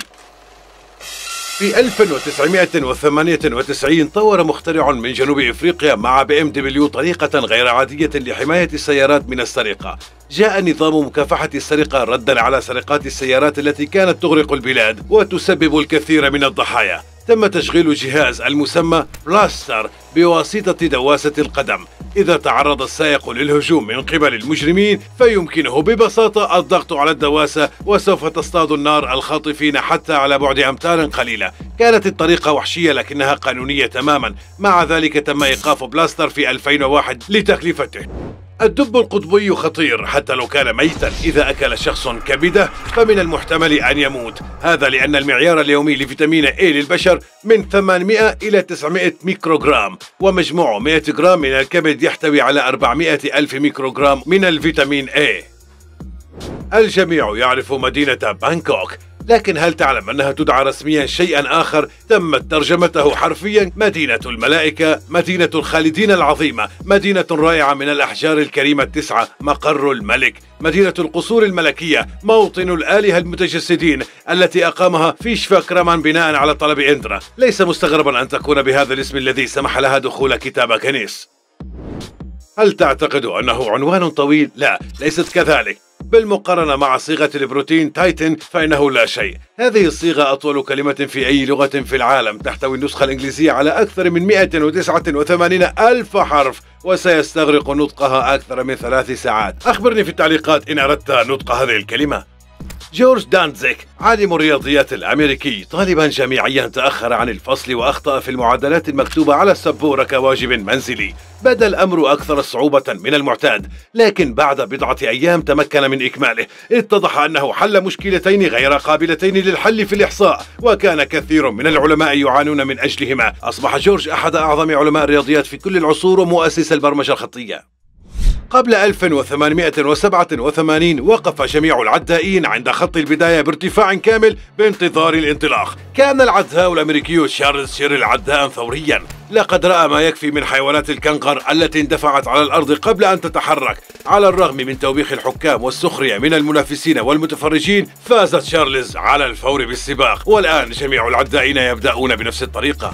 في 1998 طور مخترع من جنوب إفريقيا مع بي إم دبليو طريقة غير عادية لحماية السيارات من السرقة. جاء نظام مكافحة السرقة ردا على سرقات السيارات التي كانت تغرق البلاد وتسبب الكثير من الضحايا. تم تشغيل جهاز المسمى Blaster بواسطة دواسة القدم. إذا تعرض السائق للهجوم من قبل المجرمين فيمكنه ببساطة الضغط على الدواسة وسوف تصطاد النار الخاطفين حتى على بعد أمتار قليلة. كانت الطريقة وحشية لكنها قانونية تماما. مع ذلك تم إيقاف Blaster في 2001 لتكلفته. الدب القطبي خطير حتى لو كان ميتا. إذا أكل شخص كبده فمن المحتمل أن يموت. هذا لأن المعيار اليومي لفيتامين A للبشر من 800 إلى 900 ميكروغرام ومجموع 100 جرام من الكبد يحتوي على 400 ألف ميكروغرام من الفيتامين A. الجميع يعرف مدينة بانكوك. لكن هل تعلم أنها تدعى رسميا شيئا آخر؟ تمت ترجمته حرفيا مدينة الملائكة مدينة الخالدين العظيمة مدينة رائعة من الأحجار الكريمة التسعة مقر الملك مدينة القصور الملكية موطن الآلهة المتجسدين التي أقامها فيشفا كرامان بناء على طلب إندرا. ليس مستغربا أن تكون بهذا الاسم الذي سمح لها دخول كتاب كنيس. هل تعتقد أنه عنوان طويل؟ لا ليست كذلك. بالمقارنة مع صيغة البروتين تايتن فإنه لا شيء. هذه الصيغة أطول كلمة في أي لغة في العالم. تحتوي النسخة الإنجليزية على أكثر من 189 ألف حرف وسيستغرق نطقها أكثر من ثلاث ساعات. أخبرني في التعليقات إن أردت نطق هذه الكلمة. جورج دانزيك عالم الرياضيات الأمريكي. طالبا جامعيا تأخر عن الفصل وأخطأ في المعادلات المكتوبة على السبورة كواجب منزلي. بدا الأمر أكثر صعوبة من المعتاد لكن بعد بضعة أيام تمكن من إكماله. اتضح أنه حل مشكلتين غير قابلتين للحل في الإحصاء وكان كثير من العلماء يعانون من أجلهما. أصبح جورج أحد أعظم علماء الرياضيات في كل العصور ومؤسس البرمجة الخطية. قبل 1887 وقف جميع العدائين عند خط البداية بارتفاع كامل بانتظار الانطلاق. كان العداء الأمريكي تشارلز شيرل عداء ثوريا لقد رأى ما يكفي من حيوانات الكنغر التي اندفعت على الأرض قبل أن تتحرك. على الرغم من توبيخ الحكام والسخرية من المنافسين والمتفرجين فاز تشارلز على الفور بالسباق. والآن جميع العدائين يبدأون بنفس الطريقة.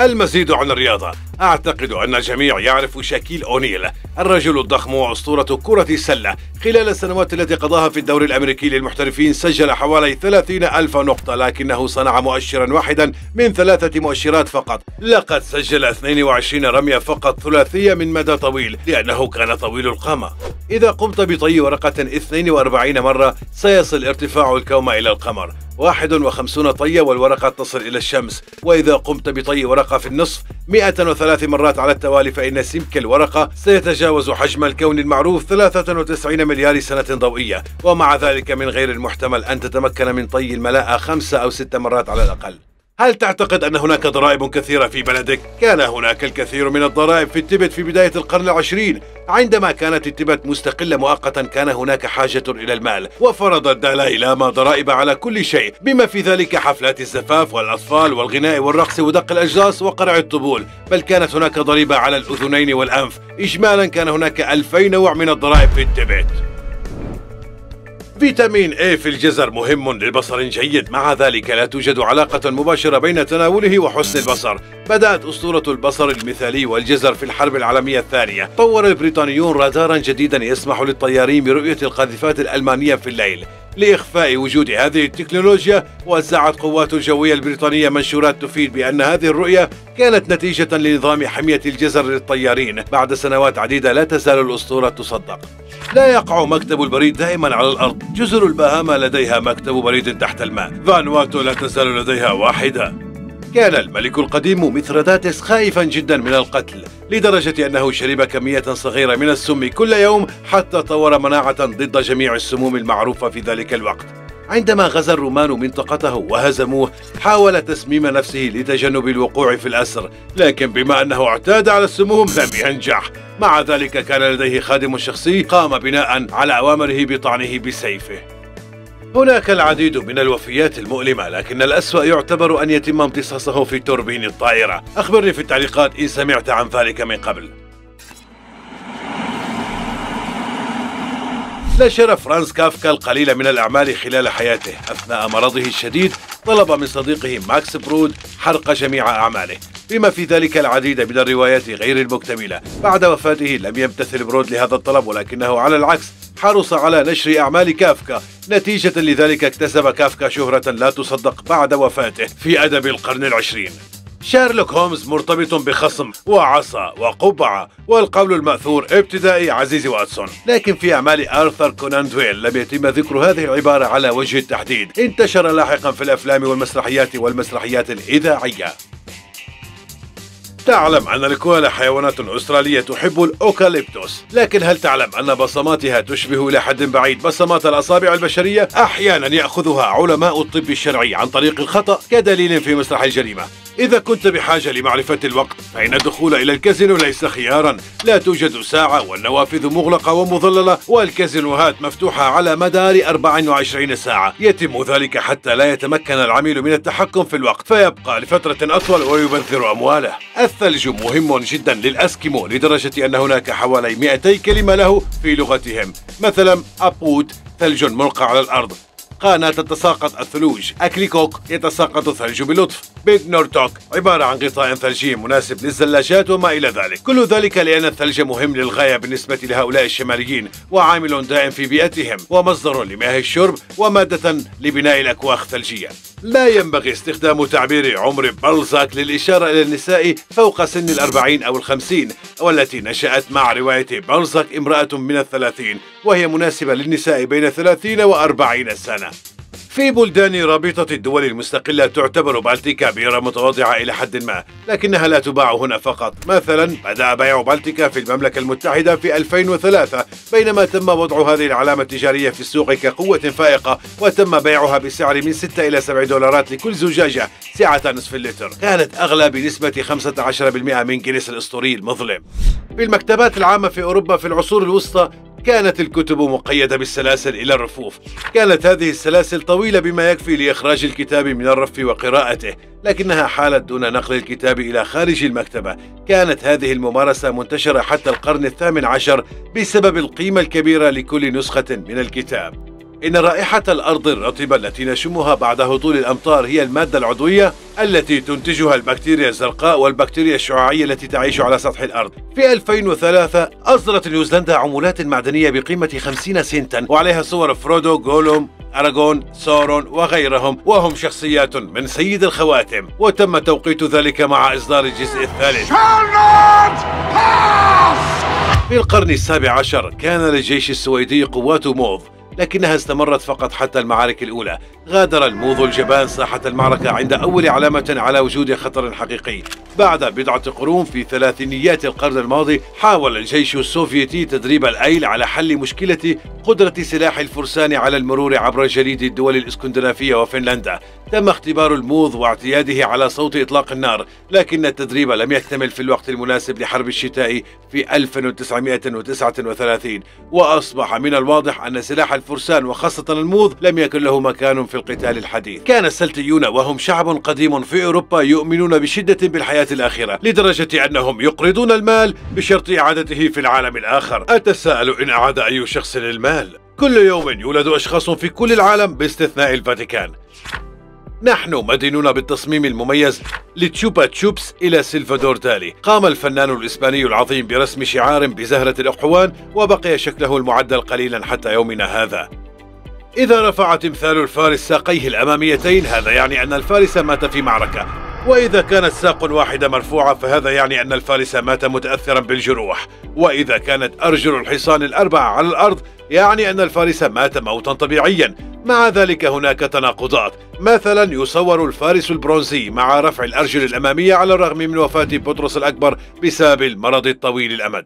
المزيد عن الرياضة. أعتقد أن الجميع يعرف شاكيل أونيل الرجل الضخم وأسطورة كرة السلة. خلال السنوات التي قضاها في الدوري الأمريكي للمحترفين سجل حوالي 30 ألف نقطة لكنه صنع مؤشرا واحدا من ثلاثة مؤشرات فقط. لقد سجل 22 رمية فقط ثلاثية من مدى طويل لأنه كان طويل القامة. إذا قمت بطي ورقة 42 مرة سيصل ارتفاع الكومة إلى القمر. 51 طية والورقة تصل إلى الشمس. وإذا قمت بطي ورقة في النصف 103 مرات على التوالي فإن سمك الورقة سيتجاوز حجم الكون المعروف 93 مليار سنة ضوئية. ومع ذلك من غير المحتمل أن تتمكن من طي الملاءة خمسة أو ست مرات على الأقل. هل تعتقد أن هناك ضرائب كثيرة في بلدك؟ كان هناك الكثير من الضرائب في التبت في بداية القرن العشرين. عندما كانت التبت مستقلة مؤقتا كان هناك حاجة إلى المال وفرض الدالاي لاما ضرائب على كل شيء بما في ذلك حفلات الزفاف والأطفال والغناء والرقص ودق الأجراس وقرع الطبول. بل كانت هناك ضريبة على الأذنين والأنف. إجمالا كان هناك ألفي نوع من الضرائب في التبت. فيتامين A في الجزر مهم للبصر جيد. مع ذلك لا توجد علاقة مباشرة بين تناوله وحسن البصر. بدأت أسطورة البصر المثالي والجزر في الحرب العالمية الثانية. طور البريطانيون رادارا جديدا يسمح للطيارين برؤية القاذفات الألمانية في الليل. لإخفاء وجود هذه التكنولوجيا وزعت قوات الجوية البريطانية منشورات تفيد بأن هذه الرؤية كانت نتيجة لنظام حمية الجزر للطيارين. بعد سنوات عديدة لا تزال الأسطورة تصدق. لا يقع مكتب البريد دائما على الأرض. جزر البهاما لديها مكتب بريد تحت الماء. فانواتو لا تزال لديها واحدة. كان الملك القديم ميثراداتس خائفا جدا من القتل لدرجة أنه شرب كمية صغيرة من السم كل يوم حتى طور مناعة ضد جميع السموم المعروفة في ذلك الوقت. عندما غزا الرومان منطقته وهزموه حاول تسميم نفسه لتجنب الوقوع في الأسر لكن بما أنه اعتاد على السموم لم ينجح. مع ذلك كان لديه خادم شخصي قام بناء على أوامره بطعنه بسيفه. هناك العديد من الوفيات المؤلمة لكن الأسوأ يعتبر أن يتم امتصاصه في توربين الطائرة. أخبرني في التعليقات إن سمعت عن ذلك من قبل. نشر فرانز كافكا القليل من الأعمال خلال حياته. أثناء مرضه الشديد طلب من صديقه ماكس برود حرق جميع أعماله. بما في ذلك العديد من الروايات غير المكتملة. بعد وفاته لم يمتثل برود لهذا الطلب ولكنه على العكس حرص على نشر أعمال كافكا. نتيجة لذلك اكتسب كافكا شهرة لا تصدق بعد وفاته في أدب القرن العشرين. شيرلوك هولمز مرتبط بخصم وعصا وقبعة والقول المأثور ابتدائي عزيزي واتسون. لكن في أعمال آرثر كونان دويل لم يتم ذكر هذه العبارة على وجه التحديد. انتشر لاحقا في الأفلام والمسرحيات والمسرحيات الإذاعية. تعلم أن الكوالا حيوانات أسترالية تحب الأوكاليبتوس لكن هل تعلم أن بصماتها تشبه إلى حد بعيد بصمات الأصابع البشرية؟ أحيانا يأخذها علماء الطب الشرعي عن طريق الخطأ كدليل في مسرح الجريمة إذا كنت بحاجة لمعرفة الوقت فإن الدخول إلى الكازينو ليس خيارا. لا توجد ساعة والنوافذ مغلقة ومظللة والكازينوهات مفتوحة على مدار 24 ساعة. يتم ذلك حتى لا يتمكن العميل من التحكم في الوقت فيبقى لفترة أطول ويبذر أمواله. الثلج مهم جدا للأسكيمو لدرجة أن هناك حوالي 200 كلمة له في لغتهم. مثلا أبوت ثلج ملقى على الأرض. قانا تتساقط الثلوج. أكليكوك يتساقط الثلج بلطف بيج نورتوك عبارة عن غطاء ثلجي مناسب للزلاجات وما إلى ذلك. كل ذلك لأن الثلج مهم للغاية بالنسبة لهؤلاء الشماليين وعامل دائم في بيئتهم ومصدر لمياه الشرب ومادة لبناء الأكواخ الثلجية لا ينبغي استخدام تعبير عمر بلزاك للإشارة إلى النساء فوق سن الأربعين أو الخمسين والتي نشأت مع رواية بلزاك امرأة من الثلاثين وهي مناسبة للنساء بين ثلاثين وأربعين سنة. في بلدان رابطة الدول المستقلة تعتبر بالتيكا بيرة متواضعة إلى حد ما لكنها لا تباع هنا فقط. مثلا بدأ بيع بالتيكا في المملكة المتحدة في 2003 بينما تم وضع هذه العلامة التجارية في السوق كقوة فائقة وتم بيعها بسعر من 6 إلى 7 دولارات لكل زجاجة سعة نصف اللتر. كانت أغلى بنسبة 15% من جينيس الأسطوري المظلم. في المكتبات العامة في أوروبا في العصور الوسطى كانت الكتب مقيدة بالسلاسل إلى الرفوف. كانت هذه السلاسل طويلة بما يكفي لإخراج الكتاب من الرف وقراءته لكنها حالت دون نقل الكتاب إلى خارج المكتبة. كانت هذه الممارسة منتشرة حتى القرن الثامن عشر بسبب القيمة الكبيرة لكل نسخة من الكتاب. إن رائحة الأرض الرطبة التي نشمها بعد هطول الأمطار هي المادة العضوية التي تنتجها البكتيريا الزرقاء والبكتيريا الشعاعية التي تعيش على سطح الأرض. في 2003 أصدرت نيوزيلندا عملات معدنية بقيمة 50 سنتا وعليها صور فرودو جولوم أراغون سورون وغيرهم وهم شخصيات من سيد الخواتم. وتم توقيت ذلك مع إصدار الجزء الثالث. في القرن السابع عشر كان للجيش السويدي قوات موظ لكنها استمرت فقط حتى المعارك الأولى. غادر الموظ الجبان ساحة المعركة عند أول علامة على وجود خطر حقيقي. بعد بضعة قرون في ثلاثينيات القرن الماضي حاول الجيش السوفيتي تدريب الأيل على حل مشكلة قدرة سلاح الفرسان على المرور عبر جليد الدول الإسكندنافية وفنلندا. تم اختبار الموظ واعتياده على صوت إطلاق النار لكن التدريب لم يكتمل في الوقت المناسب لحرب الشتاء في 1939 وأصبح من الواضح أن سلاح الفرسان وخاصة الموظ لم يكن له مكان في القتال الحديث. كان السلتيون وهم شعب قديم في أوروبا يؤمنون بشدة بالحياة الآخرة لدرجة أنهم يقرضون المال بشرط إعادته في العالم الآخر. أتساءل إن أعاد أي شخص المال كل يوم يولد أشخاص في كل العالم باستثناء الفاتيكان. نحن مدينون بالتصميم المميز لتشوبا تشوبس إلى سلفادور دالي. قام الفنان الإسباني العظيم برسم شعار بزهرة الأقحوان وبقي شكله المعدل قليلا حتى يومنا هذا. إذا رفع تمثال الفارس ساقيه الأماميتين هذا يعني أن الفارس مات في معركة. وإذا كانت ساق واحدة مرفوعة فهذا يعني أن الفارس مات متأثرا بالجروح. وإذا كانت أرجل الحصان الأربعة على الأرض يعني أن الفارس مات موتا طبيعيا. مع ذلك هناك تناقضات. مثلا يصور الفارس البرونزي مع رفع الأرجل الأمامية على الرغم من وفاة بطرس الأكبر بسبب المرض الطويل الأمد.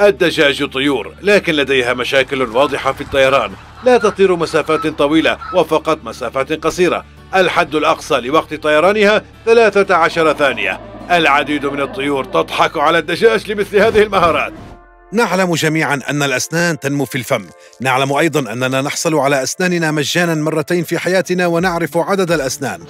الدجاج طيور لكن لديها مشاكل واضحة في الطيران. لا تطير مسافات طويلة وفقط مسافات قصيرة. الحد الأقصى لوقت طيرانها 13 ثانية. العديد من الطيور تضحك على الدجاج لمثل هذه المهارات. نعلم جميعا أن الأسنان تنمو في الفم. نعلم أيضا أننا نحصل على أسناننا مجانا مرتين في حياتنا ونعرف عدد الأسنان.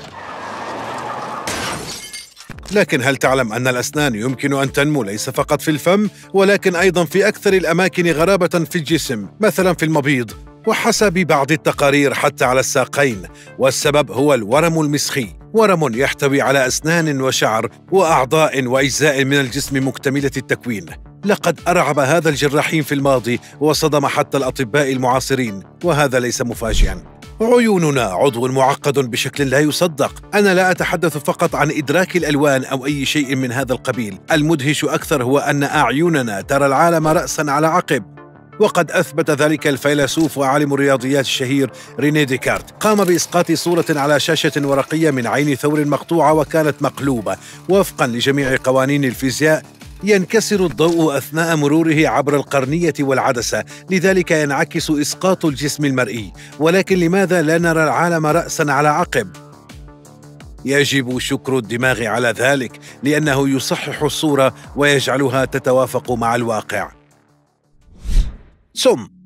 لكن هل تعلم أن الأسنان يمكن أن تنمو ليس فقط في الفم ولكن أيضا في أكثر الأماكن غرابة في الجسم مثلا في المبيض وحسب بعض التقارير حتى على الساقين والسبب هو الورم المسخي. ورم يحتوي على أسنان وشعر وأعضاء وأجزاء من الجسم مكتملة التكوين. لقد أرعب هذا الجراحين في الماضي وصدم حتى الأطباء المعاصرين وهذا ليس مفاجئا. عيوننا عضو معقد بشكل لا يصدق. أنا لا أتحدث فقط عن إدراك الألوان أو أي شيء من هذا القبيل. المدهش أكثر هو أن أعيننا ترى العالم راسا على عقب. وقد أثبت ذلك الفيلسوف وعالم الرياضيات الشهير ريني ديكارت. قام بإسقاط صورة على شاشة ورقية من عين ثور مقطوعة وكانت مقلوبة وفقا لجميع قوانين الفيزياء ينكسر الضوء أثناء مروره عبر القرنية والعدسة. لذلك ينعكس إسقاط الجسم المرئي. ولكن لماذا لا نرى العالم راسا على عقب؟ يجب شكر الدماغ على ذلك لأنه يصحح الصورة ويجعلها تتوافق مع الواقع. سم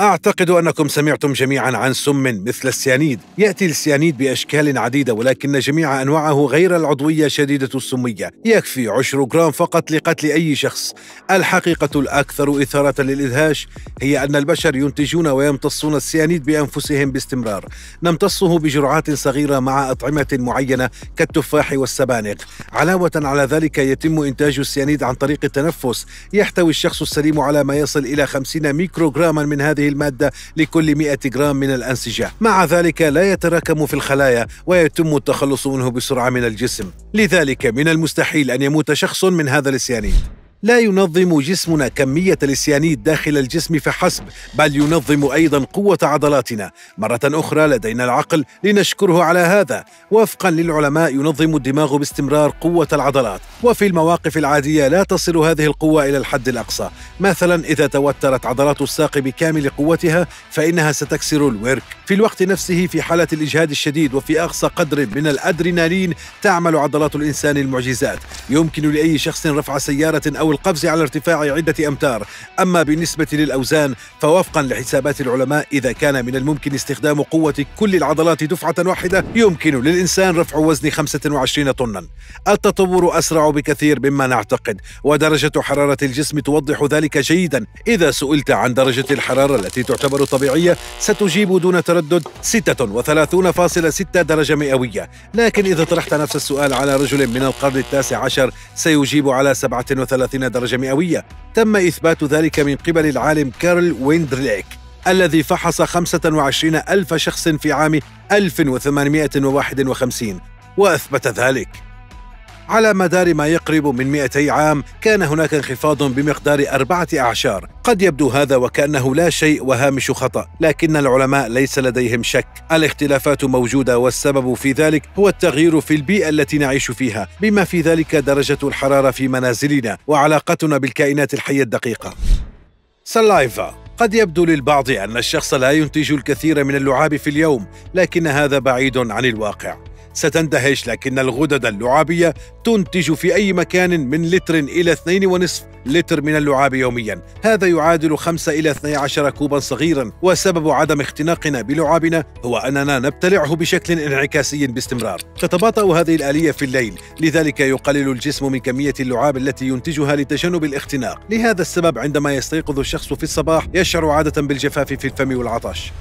أعتقد أنكم سمعتم جميعا عن سم مثل السيانيد. يأتي السيانيد بأشكال عديدة ولكن جميع أنواعه غير العضوية شديدة السمية. يكفي عشر جرام فقط لقتل أي شخص. الحقيقة الأكثر إثارة للإدهاش هي أن البشر ينتجون ويمتصون السيانيد بأنفسهم باستمرار. نمتصه بجرعات صغيرة مع أطعمة معينة كالتفاح والسبانخ. علاوة على ذلك يتم إنتاج السيانيد عن طريق التنفس. يحتوي الشخص السليم على ما يصل إلى 50 ميكروغراما من هذه المادة لكل 100 جرام من الأنسجة. مع ذلك لا يتراكم في الخلايا ويتم التخلص منه بسرعة من الجسم. لذلك من المستحيل أن يموت شخص من هذا السيانيد لا ينظم جسمنا كمية الإسيانيد داخل الجسم فحسب بل ينظم أيضا قوة عضلاتنا. مرة أخرى لدينا العقل لنشكره على هذا. وفقا للعلماء ينظم الدماغ باستمرار قوة العضلات. وفي المواقف العادية لا تصل هذه القوة إلى الحد الأقصى. مثلا إذا توترت عضلات الساق بكامل قوتها فإنها ستكسر الورك. في الوقت نفسه في حالة الإجهاد الشديد وفي أقصى قدر من الأدرينالين تعمل عضلات الإنسان المعجزات. يمكن لأي شخص رفع سيارة أو القفز على ارتفاع عدة أمتار. أما بالنسبة للأوزان فوفقا لحسابات العلماء إذا كان من الممكن استخدام قوة كل العضلات دفعة واحدة يمكن للإنسان رفع وزن 25 طنا. التطور أسرع بكثير مما نعتقد ودرجة حرارة الجسم توضح ذلك جيدا. إذا سئلت عن درجة الحرارة التي تعتبر طبيعية ستجيب دون تردد 36.6 درجة مئوية. لكن إذا طرحت نفس السؤال على رجل من القرن التاسع عشر سيجيب على 37 30 درجة مئوية. تم إثبات ذلك من قبل العالم كارل ويندرليك الذي فحص 25 ألف شخص في عام 1851 وأثبت ذلك. على مدار ما يقرب من 200 عام كان هناك انخفاض بمقدار أربعة أعشار. قد يبدو هذا وكأنه لا شيء وهامش خطأ لكن العلماء ليس لديهم شك. الاختلافات موجودة والسبب في ذلك هو التغيير في البيئة التي نعيش فيها. بما في ذلك درجة الحرارة في منازلنا وعلاقتنا بالكائنات الحية الدقيقة. سلايفا. قد يبدو للبعض أن الشخص لا ينتج الكثير من اللعاب في اليوم لكن هذا بعيد عن الواقع. ستندهش لكن الغدد اللعابية تنتج في أي مكان من لتر إلى 2.5 لتر من اللعاب يوميا. هذا يعادل 5 إلى 12 كوبا صغيرا. وسبب عدم اختناقنا بلعابنا هو أننا نبتلعه بشكل انعكاسي باستمرار. تتباطأ هذه الآلية في الليل. لذلك يقلل الجسم من كمية اللعاب التي ينتجها لتجنب الاختناق. لهذا السبب عندما يستيقظ الشخص في الصباح يشعر عادة بالجفاف في الفم والعطش.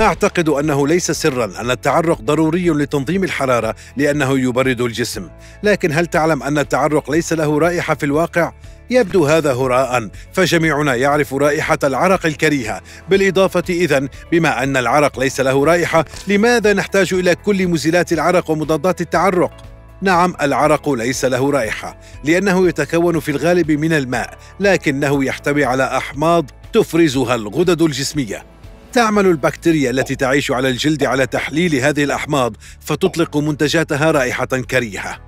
أعتقد أنه ليس سرا أن التعرق ضروري لتنظيم الحرارة لأنه يبرد الجسم لكن هل تعلم أن التعرق ليس له رائحة في الواقع؟ يبدو هذا هراء فجميعنا يعرف رائحة العرق الكريهة بالإضافة إذا بما أن العرق ليس له رائحة لماذا نحتاج إلى كل مزيلات العرق ومضادات التعرق؟ نعم العرق ليس له رائحة لأنه يتكون في الغالب من الماء لكنه يحتوي على أحماض تفرزها الغدد الجسمية تعمل البكتيريا التي تعيش على الجلد على تحليل هذه الأحماض فتطلق منتجاتها رائحة كريهة.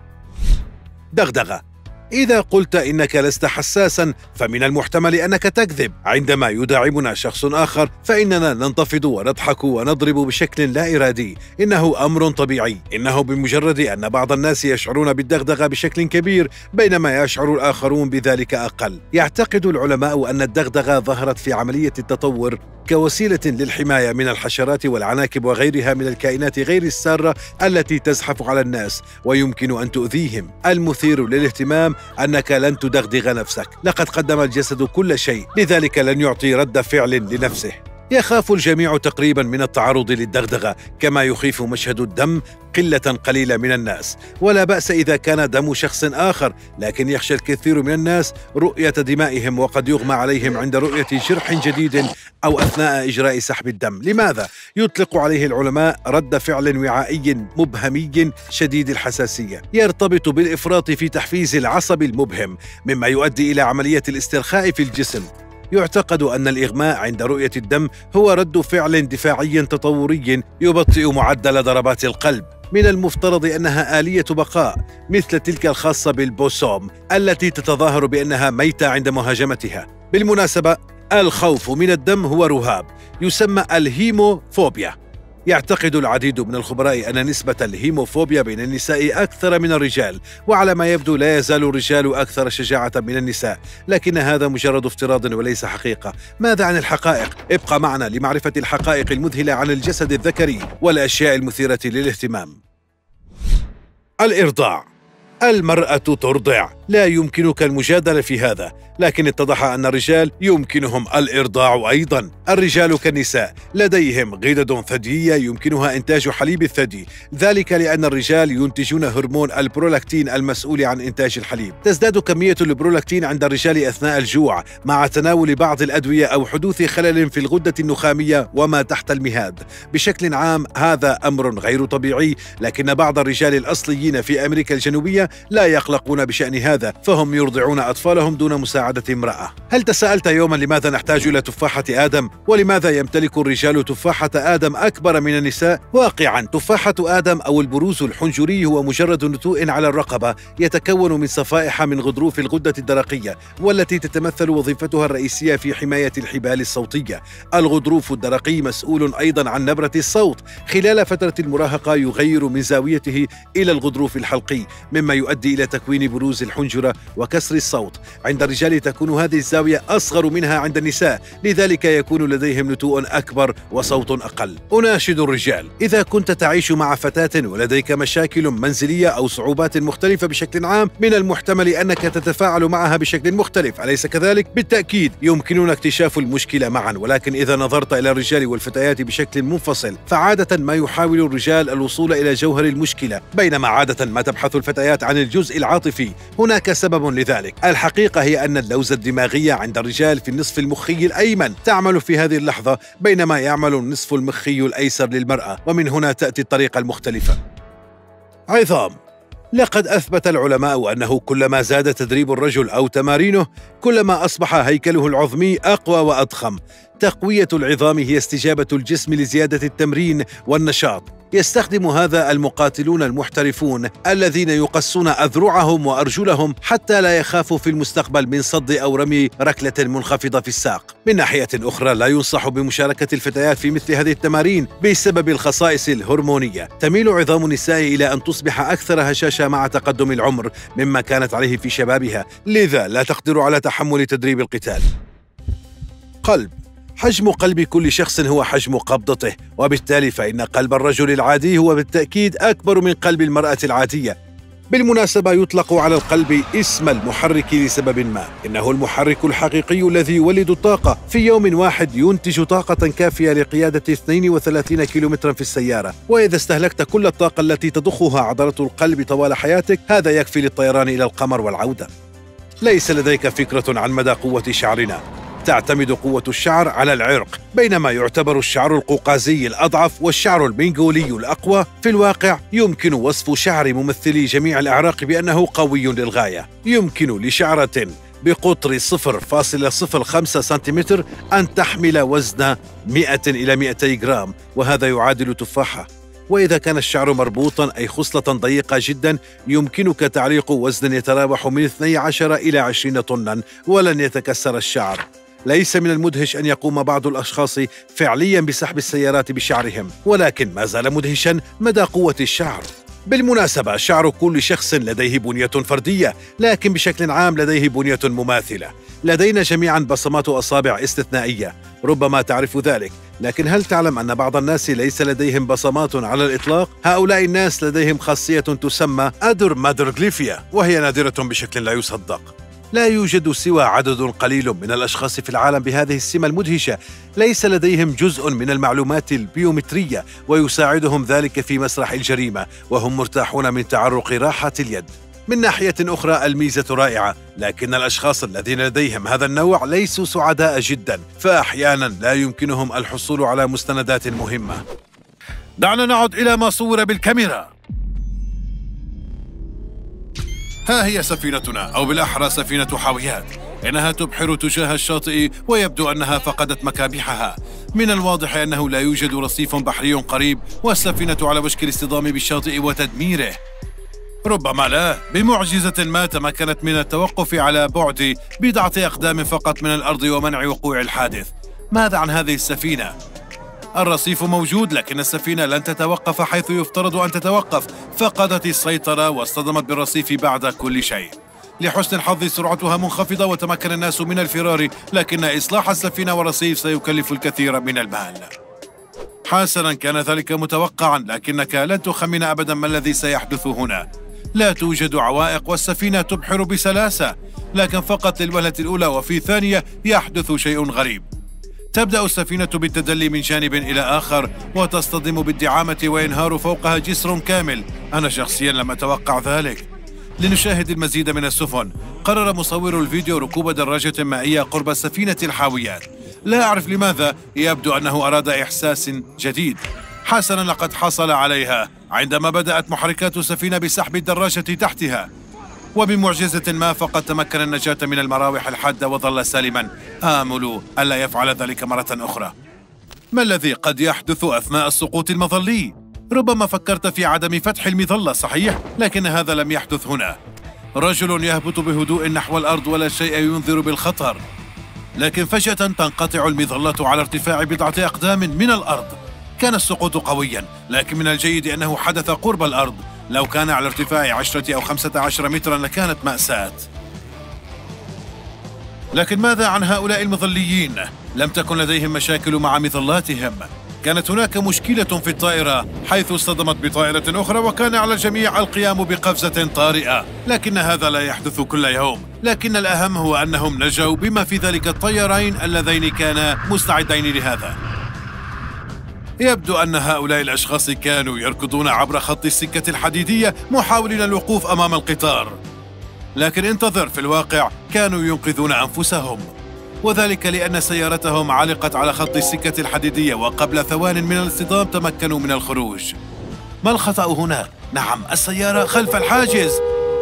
دغدغة. إذا قلت إنك لست حساسا فمن المحتمل أنك تكذب. عندما يداعبنا شخص آخر فإننا ننتفض ونضحك ونضرب بشكل لا إرادي. إنه أمر طبيعي. إنه بمجرد أن بعض الناس يشعرون بالدغدغة بشكل كبير بينما يشعر الآخرون بذلك أقل. يعتقد العلماء أن الدغدغة ظهرت في عملية التطور كوسيلة للحماية من الحشرات والعناكب وغيرها من الكائنات غير السارة التي تزحف على الناس ويمكن أن تؤذيهم. المثير للاهتمام أنك لن تدغدغ نفسك. لقد قدم الجسد كل شيء لذلك لن يعطي رد فعل لنفسه. يخاف الجميع تقريبا من التعرض للدغدغة كما يخيف مشهد الدم قلة قليلة من الناس. ولا بأس إذا كان دم شخص آخر لكن يخشى الكثير من الناس رؤية دمائهم وقد يغمى عليهم عند رؤية جرح جديد أو أثناء إجراء سحب الدم. لماذا؟ يطلق عليه العلماء رد فعل وعائي مبهمي شديد الحساسية. يرتبط بالإفراط في تحفيز العصب المبهم مما يؤدي إلى عملية الاسترخاء في الجسم. يعتقد أن الإغماء عند رؤية الدم هو رد فعل دفاعي تطوري يبطئ معدل ضربات القلب. من المفترض أنها آلية بقاء مثل تلك الخاصة بالبوسوم التي تتظاهر بأنها ميتة عند مهاجمتها. بالمناسبة الخوف من الدم هو رهاب يسمى الهيموفوبيا. يعتقد العديد من الخبراء أن نسبة الهيموفوبيا بين النساء أكثر من الرجال وعلى ما يبدو لا يزال الرجال أكثر شجاعة من النساء. لكن هذا مجرد افتراض وليس حقيقة. ماذا عن الحقائق؟ ابقى معنا لمعرفة الحقائق المذهلة عن الجسد الذكري والأشياء المثيرة للاهتمام. الإرضاع. المرأة ترضع. لا يمكنك المجادلة في هذا. لكن اتضح أن الرجال يمكنهم الإرضاع أيضا. الرجال كالنساء لديهم غدد ثديية يمكنها إنتاج حليب الثدي. ذلك لأن الرجال ينتجون هرمون البرولاكتين المسؤول عن إنتاج الحليب. تزداد كمية البرولاكتين عند الرجال أثناء الجوع مع تناول بعض الأدوية أو حدوث خلل في الغدة النخامية وما تحت المهاد. بشكل عام هذا أمر غير طبيعي لكن بعض الرجال الأصليين في أمريكا الجنوبية لا يقلقون بشأن هذا فهم يرضعون أطفالهم دون مساعدة. امرأة. هل تساءلت يوما لماذا نحتاج إلى تفاحة آدم؟ ولماذا يمتلك الرجال تفاحة آدم أكبر من النساء؟ واقعا تفاحة آدم أو البروز الحنجري هو مجرد نتوء على الرقبة يتكون من صفائح من غضروف الغدة الدرقية والتي تتمثل وظيفتها الرئيسية في حماية الحبال الصوتية. الغضروف الدرقي مسؤول أيضا عن نبرة الصوت. خلال فترة المراهقة يغير من زاويته إلى الغضروف الحلقي مما يؤدي إلى تكوين بروز الحنجرة وكسر الصوت. عند الرجال تكون هذه الزاوية أصغر منها عند النساء. لذلك يكون لديهم نتوء أكبر وصوت أقل. أناشد الرجال. إذا كنت تعيش مع فتاة ولديك مشاكل منزلية أو صعوبات مختلفة بشكل عام من المحتمل أنك تتفاعل معها بشكل مختلف. أليس كذلك؟ بالتأكيد يمكننا اكتشاف المشكلة معا. ولكن إذا نظرت إلى الرجال والفتيات بشكل منفصل فعادة ما يحاول الرجال الوصول إلى جوهر المشكلة. بينما عادة ما تبحث الفتيات عن الجزء العاطفي. هناك سبب لذلك. الحقيقة هي أن اللوزة الدماغية عند الرجال في النصف المخي الأيمن. تعمل في هذه اللحظة بينما يعمل النصف المخي الأيسر للمرأة. ومن هنا تأتي الطريقة المختلفة. عظام لقد أثبت العلماء أنه كلما زاد تدريب الرجل أو تمارينه كلما أصبح هيكله العظمي أقوى وأضخم. تقوية العظام هي استجابة الجسم لزيادة التمرين والنشاط. يستخدم هذا المقاتلون المحترفون الذين يقصون أذرعهم وأرجلهم حتى لا يخافوا في المستقبل من صد أو رمي ركلة منخفضة في الساق. من ناحية أخرى لا ينصح بمشاركة الفتيات في مثل هذه التمارين بسبب الخصائص الهرمونية. تميل عظام النساء إلى أن تصبح أكثر هشاشة مع تقدم العمر مما كانت عليه في شبابها، لذا لا تقدر على تحمل تدريب القتال. قلب حجم قلب كل شخص هو حجم قبضته وبالتالي فإن قلب الرجل العادي هو بالتأكيد أكبر من قلب المرأة العادية. بالمناسبة يطلق على القلب اسم المحرك لسبب ما إنه المحرك الحقيقي الذي يولد الطاقة في يوم واحد ينتج طاقة كافية لقيادة 32 كيلومترا في السيارة. وإذا استهلكت كل الطاقة التي تضخها عضلة القلب طوال حياتك هذا يكفي للطيران إلى القمر والعودة. ليس لديك فكرة عن مدى قوة شعرنا. تعتمد قوة الشعر على العرق بينما يعتبر الشعر القوقازي الأضعف والشعر البنغولي الأقوى في الواقع. يمكن وصف شعر ممثلي جميع الأعراق بأنه قوي للغاية. يمكن لشعرة بقطر 0.05 سنتيمتر أن تحمل وزن 100 إلى 200 جرام وهذا يعادل تفاحة. وإذا كان الشعر مربوطا أي خصلة ضيقة جدا يمكنك تعليق وزن يتراوح من 12 إلى 20 طنا ولن يتكسر الشعر. ليس من المدهش أن يقوم بعض الأشخاص فعليا بسحب السيارات بشعرهم ولكن ما زال مدهشا مدى قوة الشعر. بالمناسبة شعر كل شخص لديه بنية فردية لكن بشكل عام لديه بنية مماثلة. لدينا جميعا بصمات أصابع استثنائية ربما تعرف ذلك. لكن هل تعلم أن بعض الناس ليس لديهم بصمات على الإطلاق؟ هؤلاء الناس لديهم خاصية تسمى أدر مادرغليفيا وهي نادرة بشكل لا يصدق. لا يوجد سوى عدد قليل من الأشخاص في العالم بهذه السمة المدهشة. ليس لديهم جزء من المعلومات البيومترية ويساعدهم ذلك في مسرح الجريمة وهم مرتاحون من تعرق راحة اليد. من ناحية أخرى الميزة رائعة لكن الأشخاص الذين لديهم هذا النوع ليسوا سعداء جدا فاحيانا لا يمكنهم الحصول على مستندات مهمة. دعنا نعد إلى ما صور بالكاميرا. ها هي سفينتنا أو بالأحرى سفينة حاويات. إنها تبحر تجاه الشاطئ ويبدو أنها فقدت مكابحها. من الواضح أنه لا يوجد رصيف بحري قريب والسفينة على وشك الاصطدام بالشاطئ وتدميره. ربما لا. بمعجزة ما تمكنت من التوقف على بعد بضعة أقدام فقط من الأرض ومنع وقوع الحادث. ماذا عن هذه السفينة؟ الرصيف موجود لكن السفينة لن تتوقف حيث يفترض أن تتوقف. فقدت السيطرة واصطدمت بالرصيف بعد كل شيء. لحسن الحظ سرعتها منخفضة وتمكن الناس من الفرار لكن إصلاح السفينة والرصيف سيكلف الكثير من المال حسنا كان ذلك متوقعا لكنك لن تخمن أبدا ما الذي سيحدث هنا. لا توجد عوائق والسفينة تبحر بسلاسة. لكن فقط للوهلة الأولى وفي ثانية يحدث شيء غريب. تبدأ السفينة بالتدلي من جانب إلى آخر وتصطدم بالدعامة وينهار فوقها جسر كامل. أنا شخصيا لم أتوقع ذلك. لنشاهد المزيد من السفن قرر مصور الفيديو ركوب دراجة مائية قرب السفينة الحاويات لا أعرف لماذا يبدو أنه أراد إحساس جديد. حسنا لقد حصل عليها. عندما بدأت محركات السفينة بسحب الدراجة تحتها. وبمعجزة ما فقد تمكن النجاة من المراوح الحادة وظل سالما. آمل ألا يفعل ذلك مرة أخرى. ما الذي قد يحدث أثناء السقوط المظلي؟ ربما فكرت في عدم فتح المظلة صحيح؟ لكن هذا لم يحدث هنا. رجل يهبط بهدوء نحو الأرض ولا شيء ينذر بالخطر. لكن فجأة تنقطع المظلة على ارتفاع بضعة أقدام من الأرض. كان السقوط قويا لكن من الجيد أنه حدث قرب الأرض. لو كان على ارتفاع عشرة أو خمسة عشر مترا لكانت مأساة. لكن ماذا عن هؤلاء المظليين؟ لم تكن لديهم مشاكل مع مظلاتهم. كانت هناك مشكلة في الطائرة حيث اصطدمت بطائرة أخرى وكان على الجميع القيام بقفزة طارئة. لكن هذا لا يحدث كل يوم. لكن الأهم هو أنهم نجوا بما في ذلك الطيارين اللذين كانا مستعدين لهذا. يبدو أن هؤلاء الأشخاص كانوا يركضون عبر خط السكة الحديدية محاولين الوقوف أمام القطار. لكن انتظر في الواقع كانوا ينقذون أنفسهم. وذلك لأن سيارتهم علقت على خط السكة الحديدية وقبل ثوان من الاصطدام تمكنوا من الخروج. ما الخطأ هنا؟ نعم السيارة خلف الحاجز.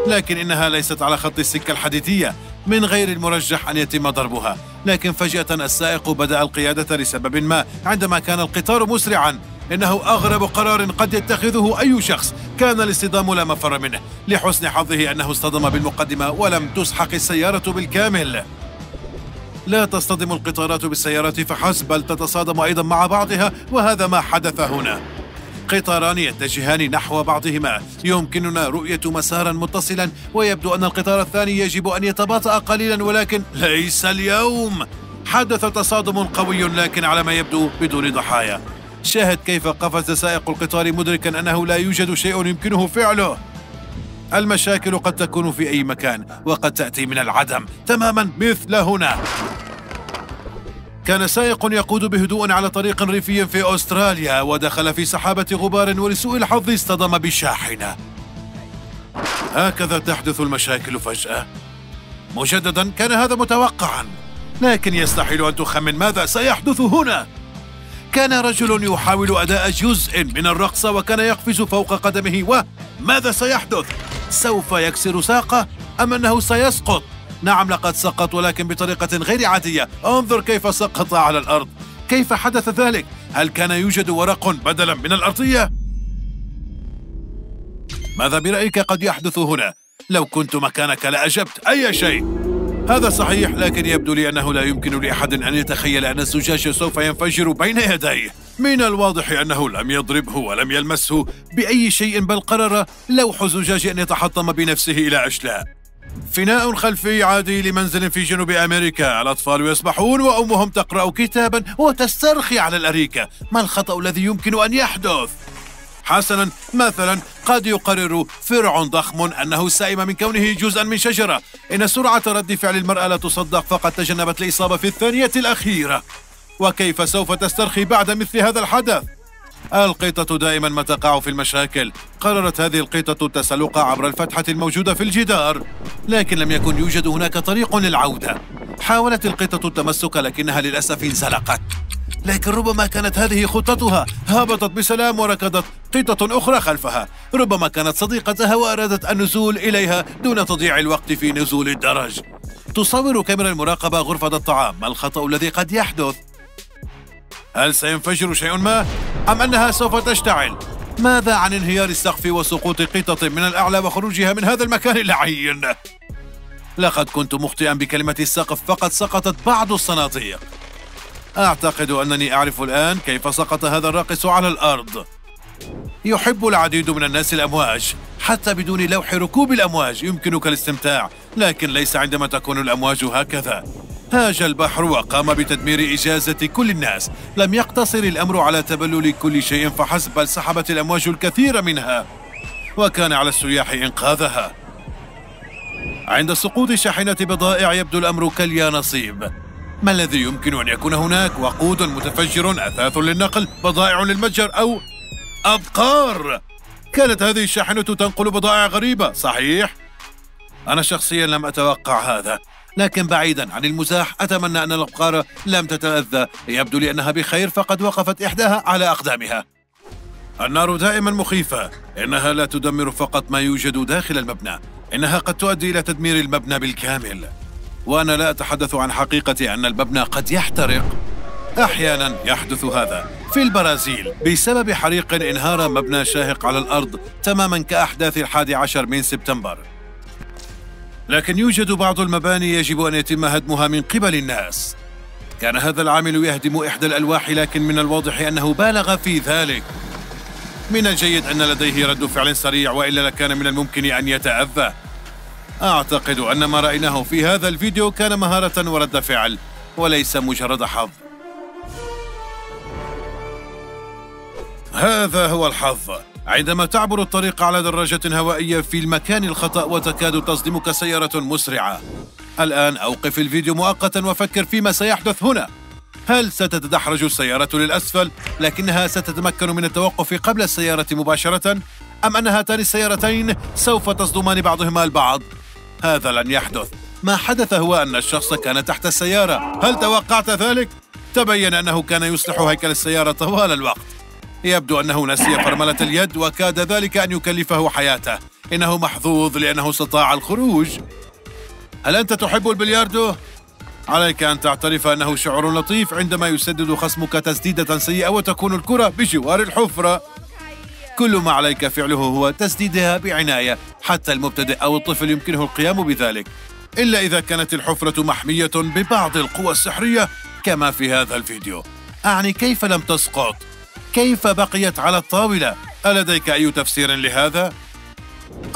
لكن إنها ليست على خط السكة الحديدية من غير المرجح أن يتم ضربها. لكن فجأة السائق بدأ القيادة لسبب ما. عندما كان القطار مسرعا إنه أغرب قرار قد يتخذه أي شخص. كان الاصطدام لا مفر منه. لحسن حظه أنه اصطدم بالمقدمة ولم تسحق السيارة بالكامل. لا تصطدم القطارات بالسيارات فحسب بل تتصادم أيضا مع بعضها وهذا ما حدث هنا. قطاران يتجهان نحو بعضهما. يمكننا رؤية مسارا متصلا ويبدو أن القطار الثاني يجب أن يتباطأ قليلا ولكن ليس اليوم. حدث تصادم قوي لكن على ما يبدو بدون ضحايا. شاهد كيف قفز سائق القطار مدركا أنه لا يوجد شيء يمكنه فعله. المشاكل قد تكون في أي مكان وقد تأتي من العدم تماما مثل هنا. كان سائق يقود بهدوء على طريق ريفي في أستراليا ودخل في سحابة غبار ولسوء الحظ اصطدم بشاحنة هكذا تحدث المشاكل فجأة مجددا كان هذا متوقعا لكن يستحيل أن تخمن ماذا سيحدث هنا كان رجل يحاول أداء جزء من الرقص وكان يقفز فوق قدمه وماذا سيحدث؟ سوف يكسر ساقه أم أنه سيسقط؟ نعم لقد سقط ولكن بطريقة غير عادية انظر كيف سقط على الأرض كيف حدث ذلك؟ هل كان يوجد ورق بدلا من الأرضية؟ ماذا برأيك قد يحدث هنا؟ لو كنت مكانك لأجبت أي شيء هذا صحيح لكن يبدو لي أنه لا يمكن لأحد أن يتخيل أن الزجاج سوف ينفجر بين يديه من الواضح أنه لم يضربه ولم يلمسه بأي شيء بل قرر لوح الزجاج أن يتحطم بنفسه إلى أشلاء فناء خلفي عادي لمنزل في جنوب أمريكا الأطفال يسبحون وأمهم تقرأ كتابا وتسترخي على الأريكة ما الخطأ الذي يمكن أن يحدث؟ حسنا مثلا قد يقرر فرع ضخم أنه سائم من كونه جزءا من شجرة إن سرعة رد فعل المرأة لا تصدق فقد تجنبت الإصابة في الثانية الأخيرة وكيف سوف تسترخي بعد مثل هذا الحدث؟ القطة دائما ما تقع في المشاكل. قررت هذه القطة التسلق عبر الفتحة الموجودة في الجدار لكن لم يكن يوجد هناك طريق للعودة. حاولت القطة التمسك لكنها للأسف انزلقت. لكن ربما كانت هذه خطتها. هبطت بسلام وركضت قطة أخرى خلفها. ربما كانت صديقتها وأرادت النزول إليها دون تضييع الوقت في نزول الدرج. تصور كاميرا المراقبة غرفة الطعام. الخطأ الذي قد يحدث؟ هل سينفجر شيء ما؟ أم أنها سوف تشتعل؟ ماذا عن انهيار السقف وسقوط قطة من الأعلى وخروجها من هذا المكان اللعين؟ لقد كنت مخطئا بكلمة السقف فقد سقطت بعض الصناديق أعتقد أنني أعرف الآن كيف سقط هذا الراقص على الأرض يحب العديد من الناس الأمواج حتى بدون لوح ركوب الأمواج يمكنك الاستمتاع لكن ليس عندما تكون الأمواج هكذا. هاج البحر وقام بتدمير إجازة كل الناس. لم يقتصر الأمر على تبلل كل شيء فحسب بل سحبت الأمواج الكثير منها. وكان على السياح إنقاذها. عند سقوط شاحنة بضائع يبدو الأمر كاليا نصيب. ما الذي يمكن أن يكون هناك؟ وقود متفجر أثاث للنقل بضائع للمتجر أو أبقار. كانت هذه الشاحنة تنقل بضائع غريبة صحيح؟ أنا شخصيا لم أتوقع هذا لكن بعيدا عن المزاح أتمنى أن الأبقار لم تتأذى. يبدو لي أنها بخير فقد وقفت إحداها على أقدامها. النار دائما مخيفة. إنها لا تدمر فقط ما يوجد داخل المبنى. إنها قد تؤدي إلى تدمير المبنى بالكامل. وأنا لا أتحدث عن حقيقة أن المبنى قد يحترق. أحيانا يحدث هذا في البرازيل بسبب حريق انهار مبنى شاهق على الأرض تماما كأحداث الحادي عشر من سبتمبر. لكن يوجد بعض المباني يجب أن يتم هدمها من قبل الناس. كان هذا العامل يهدم إحدى الألواح لكن من الواضح أنه بالغ في ذلك. من الجيد أن لديه رد فعل سريع وإلا لكان من الممكن أن يتأذى. أعتقد أن ما رأيناه في هذا الفيديو كان مهارة ورد فعل وليس مجرد حظ. هذا هو الحظ. عندما تعبر الطريق على دراجة هوائية في المكان الخطأ وتكاد تصدمك سيارة مسرعة. الآن أوقف الفيديو مؤقتا وفكر فيما سيحدث هنا. هل ستتدحرج السيارة للأسفل لكنها ستتمكن من التوقف قبل السيارة مباشرة؟ أم أن هاتان السيارتين؟ سوف تصدمان بعضهما البعض. هذا لن يحدث. ما حدث هو أن الشخص كان تحت السيارة. هل توقعت ذلك؟ تبين أنه كان يصلح هيكل السيارة طوال الوقت. يبدو أنه نسي فرملة اليد وكاد ذلك أن يكلفه حياته. إنه محظوظ لأنه استطاع الخروج. هل أنت تحب البلياردو؟ عليك أن تعترف أنه شعور لطيف عندما يسدد خصمك تسديدة سيئة وتكون الكرة بجوار الحفرة. كل ما عليك فعله هو تسديدها بعناية. حتى المبتدئ أو الطفل يمكنه القيام بذلك. إلا إذا كانت الحفرة محمية ببعض القوى السحرية كما في هذا الفيديو. أعني كيف لم تسقط؟ كيف بقيت على الطاولة؟ ألديك أي تفسير لهذا؟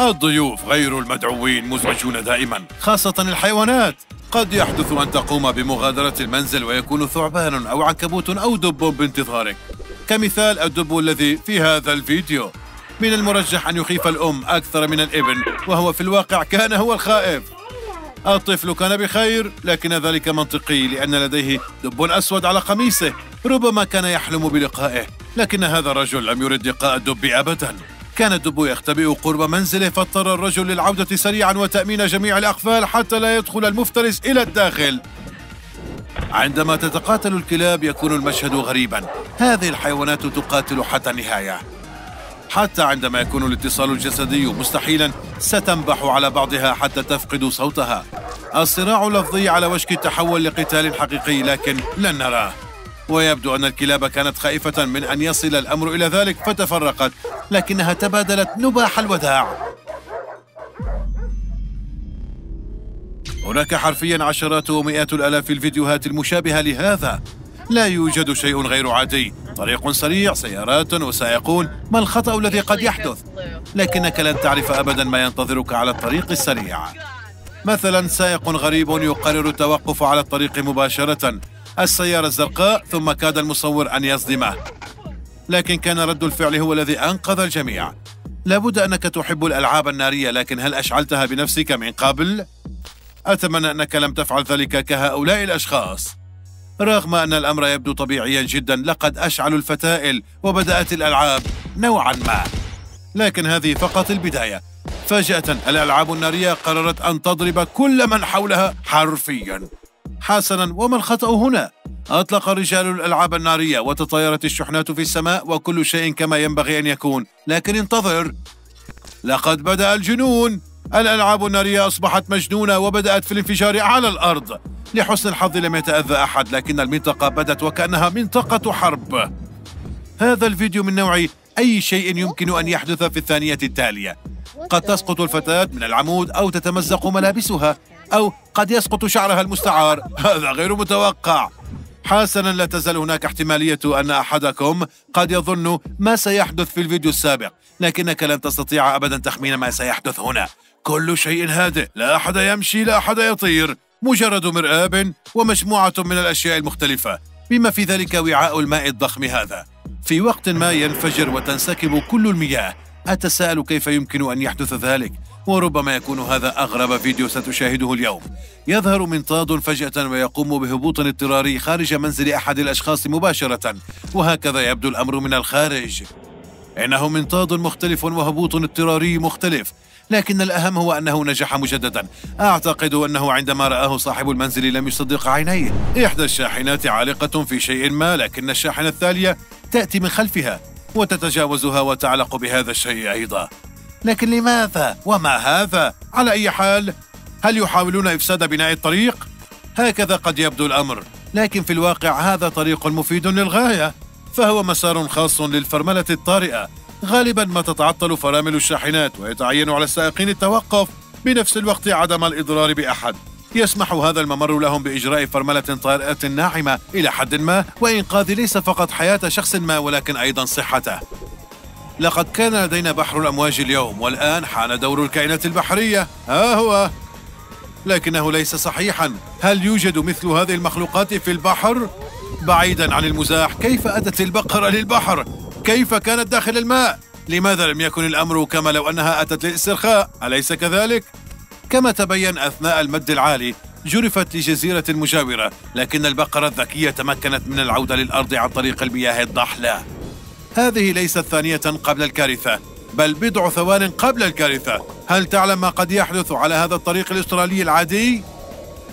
الضيوف غير المدعوين مزعجون دائما خاصة الحيوانات قد يحدث أن تقوم بمغادرة المنزل ويكون ثعبان أو عنكبوت أو دب بانتظارك كمثال الدب الذي في هذا الفيديو من المرجح أن يخيف الأم أكثر من الإبن وهو في الواقع كان هو الخائف الطفل كان بخير لكن ذلك منطقي لأن لديه دب أسود على قميصه ربما كان يحلم بلقائه. لكن هذا الرجل لم يرد لقاء الدب أبدا. كان الدب يختبئ قرب منزله فاضطر الرجل للعودة سريعا وتأمين جميع الأقفال حتى لا يدخل المفترس إلى الداخل. عندما تتقاتل الكلاب يكون المشهد غريبا. هذه الحيوانات تقاتل حتى النهاية. حتى عندما يكون الاتصال الجسدي مستحيلا ستنبح على بعضها حتى تفقد صوتها. الصراع اللفظي على وشك التحول لقتال حقيقي لكن لن نراه. ويبدو أن الكلاب كانت خائفة من أن يصل الأمر إلى ذلك فتفرقت لكنها تبادلت نباح الوداع. هناك حرفيا عشرات ومئات الآلاف الفيديوهات المشابهة لهذا. لا يوجد شيء غير عادي. طريق سريع سيارات وسائقون ما الخطأ الذي قد يحدث؟ لكنك لن تعرف أبدا ما ينتظرك على الطريق السريع. مثلا سائق غريب يقرر التوقف على الطريق مباشرة. السيارة الزرقاء ثم كاد المصور أن يصدمه. لكن كان رد الفعل هو الذي أنقذ الجميع. لابد أنك تحب الألعاب النارية لكن هل أشعلتها بنفسك من قبل؟ أتمنى أنك لم تفعل ذلك كهؤلاء الأشخاص. رغم أن الأمر يبدو طبيعيا جدا لقد أشعلوا الفتائل وبدأت الألعاب نوعا ما. لكن هذه فقط البداية. فجأة الألعاب النارية قررت أن تضرب كل من حولها حرفيا. حسنا وما الخطأ هنا؟ أطلق رجال الألعاب النارية وتطايرت الشحنات في السماء وكل شيء كما ينبغي أن يكون. لكن انتظر. لقد بدأ الجنون. الألعاب النارية أصبحت مجنونة وبدأت في الانفجار على الأرض لحسن الحظ لم يتأذى أحد لكن المنطقة بدت وكأنها منطقة حرب. هذا الفيديو من نوع أي شيء يمكن أن يحدث في الثانية التالية. قد تسقط الفتاة من العمود أو تتمزق ملابسها أو قد يسقط شعرها المستعار. هذا غير متوقع. حسنا لا تزال هناك احتمالية أن أحدكم قد يظن ما سيحدث في الفيديو السابق لكنك لن تستطيع أبدا تخمين ما سيحدث هنا. كل شيء هادئ. لا أحد يمشي لا أحد يطير. مجرد مرآب ومجموعة من الأشياء المختلفة. بما في ذلك وعاء الماء الضخم هذا. في وقت ما ينفجر وتنسكب كل المياه. أتساءل كيف يمكن أن يحدث ذلك؟ وربما يكون هذا أغرب فيديو ستشاهده اليوم. يظهر منطاد فجأة ويقوم بهبوط اضطراري خارج منزل أحد الأشخاص مباشرة. وهكذا يبدو الأمر من الخارج. إنه منطاد مختلف وهبوط اضطراري مختلف. لكن الأهم هو أنه نجح مجددا أعتقد أنه عندما رآه صاحب المنزل لم يصدق عينيه إحدى الشاحنات عالقة في شيء ما لكن الشاحنة التالية تأتي من خلفها وتتجاوزها وتعلق بهذا الشيء أيضا لكن لماذا؟ وما هذا؟ على أي حال؟ هل يحاولون إفساد بناء الطريق؟ هكذا قد يبدو الأمر لكن في الواقع هذا طريق مفيد للغاية فهو مسار خاص للفرملة الطارئة غالبا ما تتعطل فرامل الشاحنات ويتعين على السائقين التوقف بنفس الوقت عدم الإضرار بأحد. يسمح هذا الممر لهم بإجراء فرملة طارئة ناعمة إلى حد ما وإنقاذ ليس فقط حياة شخص ما ولكن أيضا صحته. لقد كان لدينا بحر الأمواج اليوم والآن حان دور الكائنات البحرية. ها هو! لكنه ليس صحيحا. هل يوجد مثل هذه المخلوقات في البحر؟ بعيدا عن المزاح كيف أتت البقرة للبحر؟ كيف كانت داخل الماء؟ لماذا لم يكن الأمر كما لو أنها أتت للاسترخاء؟ أليس كذلك؟ كما تبين أثناء المد العالي جرفت لجزيرة مجاورة لكن البقرة الذكية تمكنت من العودة للأرض عن طريق المياه الضحلة هذه ليست ثانية قبل الكارثة بل بضع ثوان قبل الكارثة هل تعلم ما قد يحدث على هذا الطريق الأسترالي العادي؟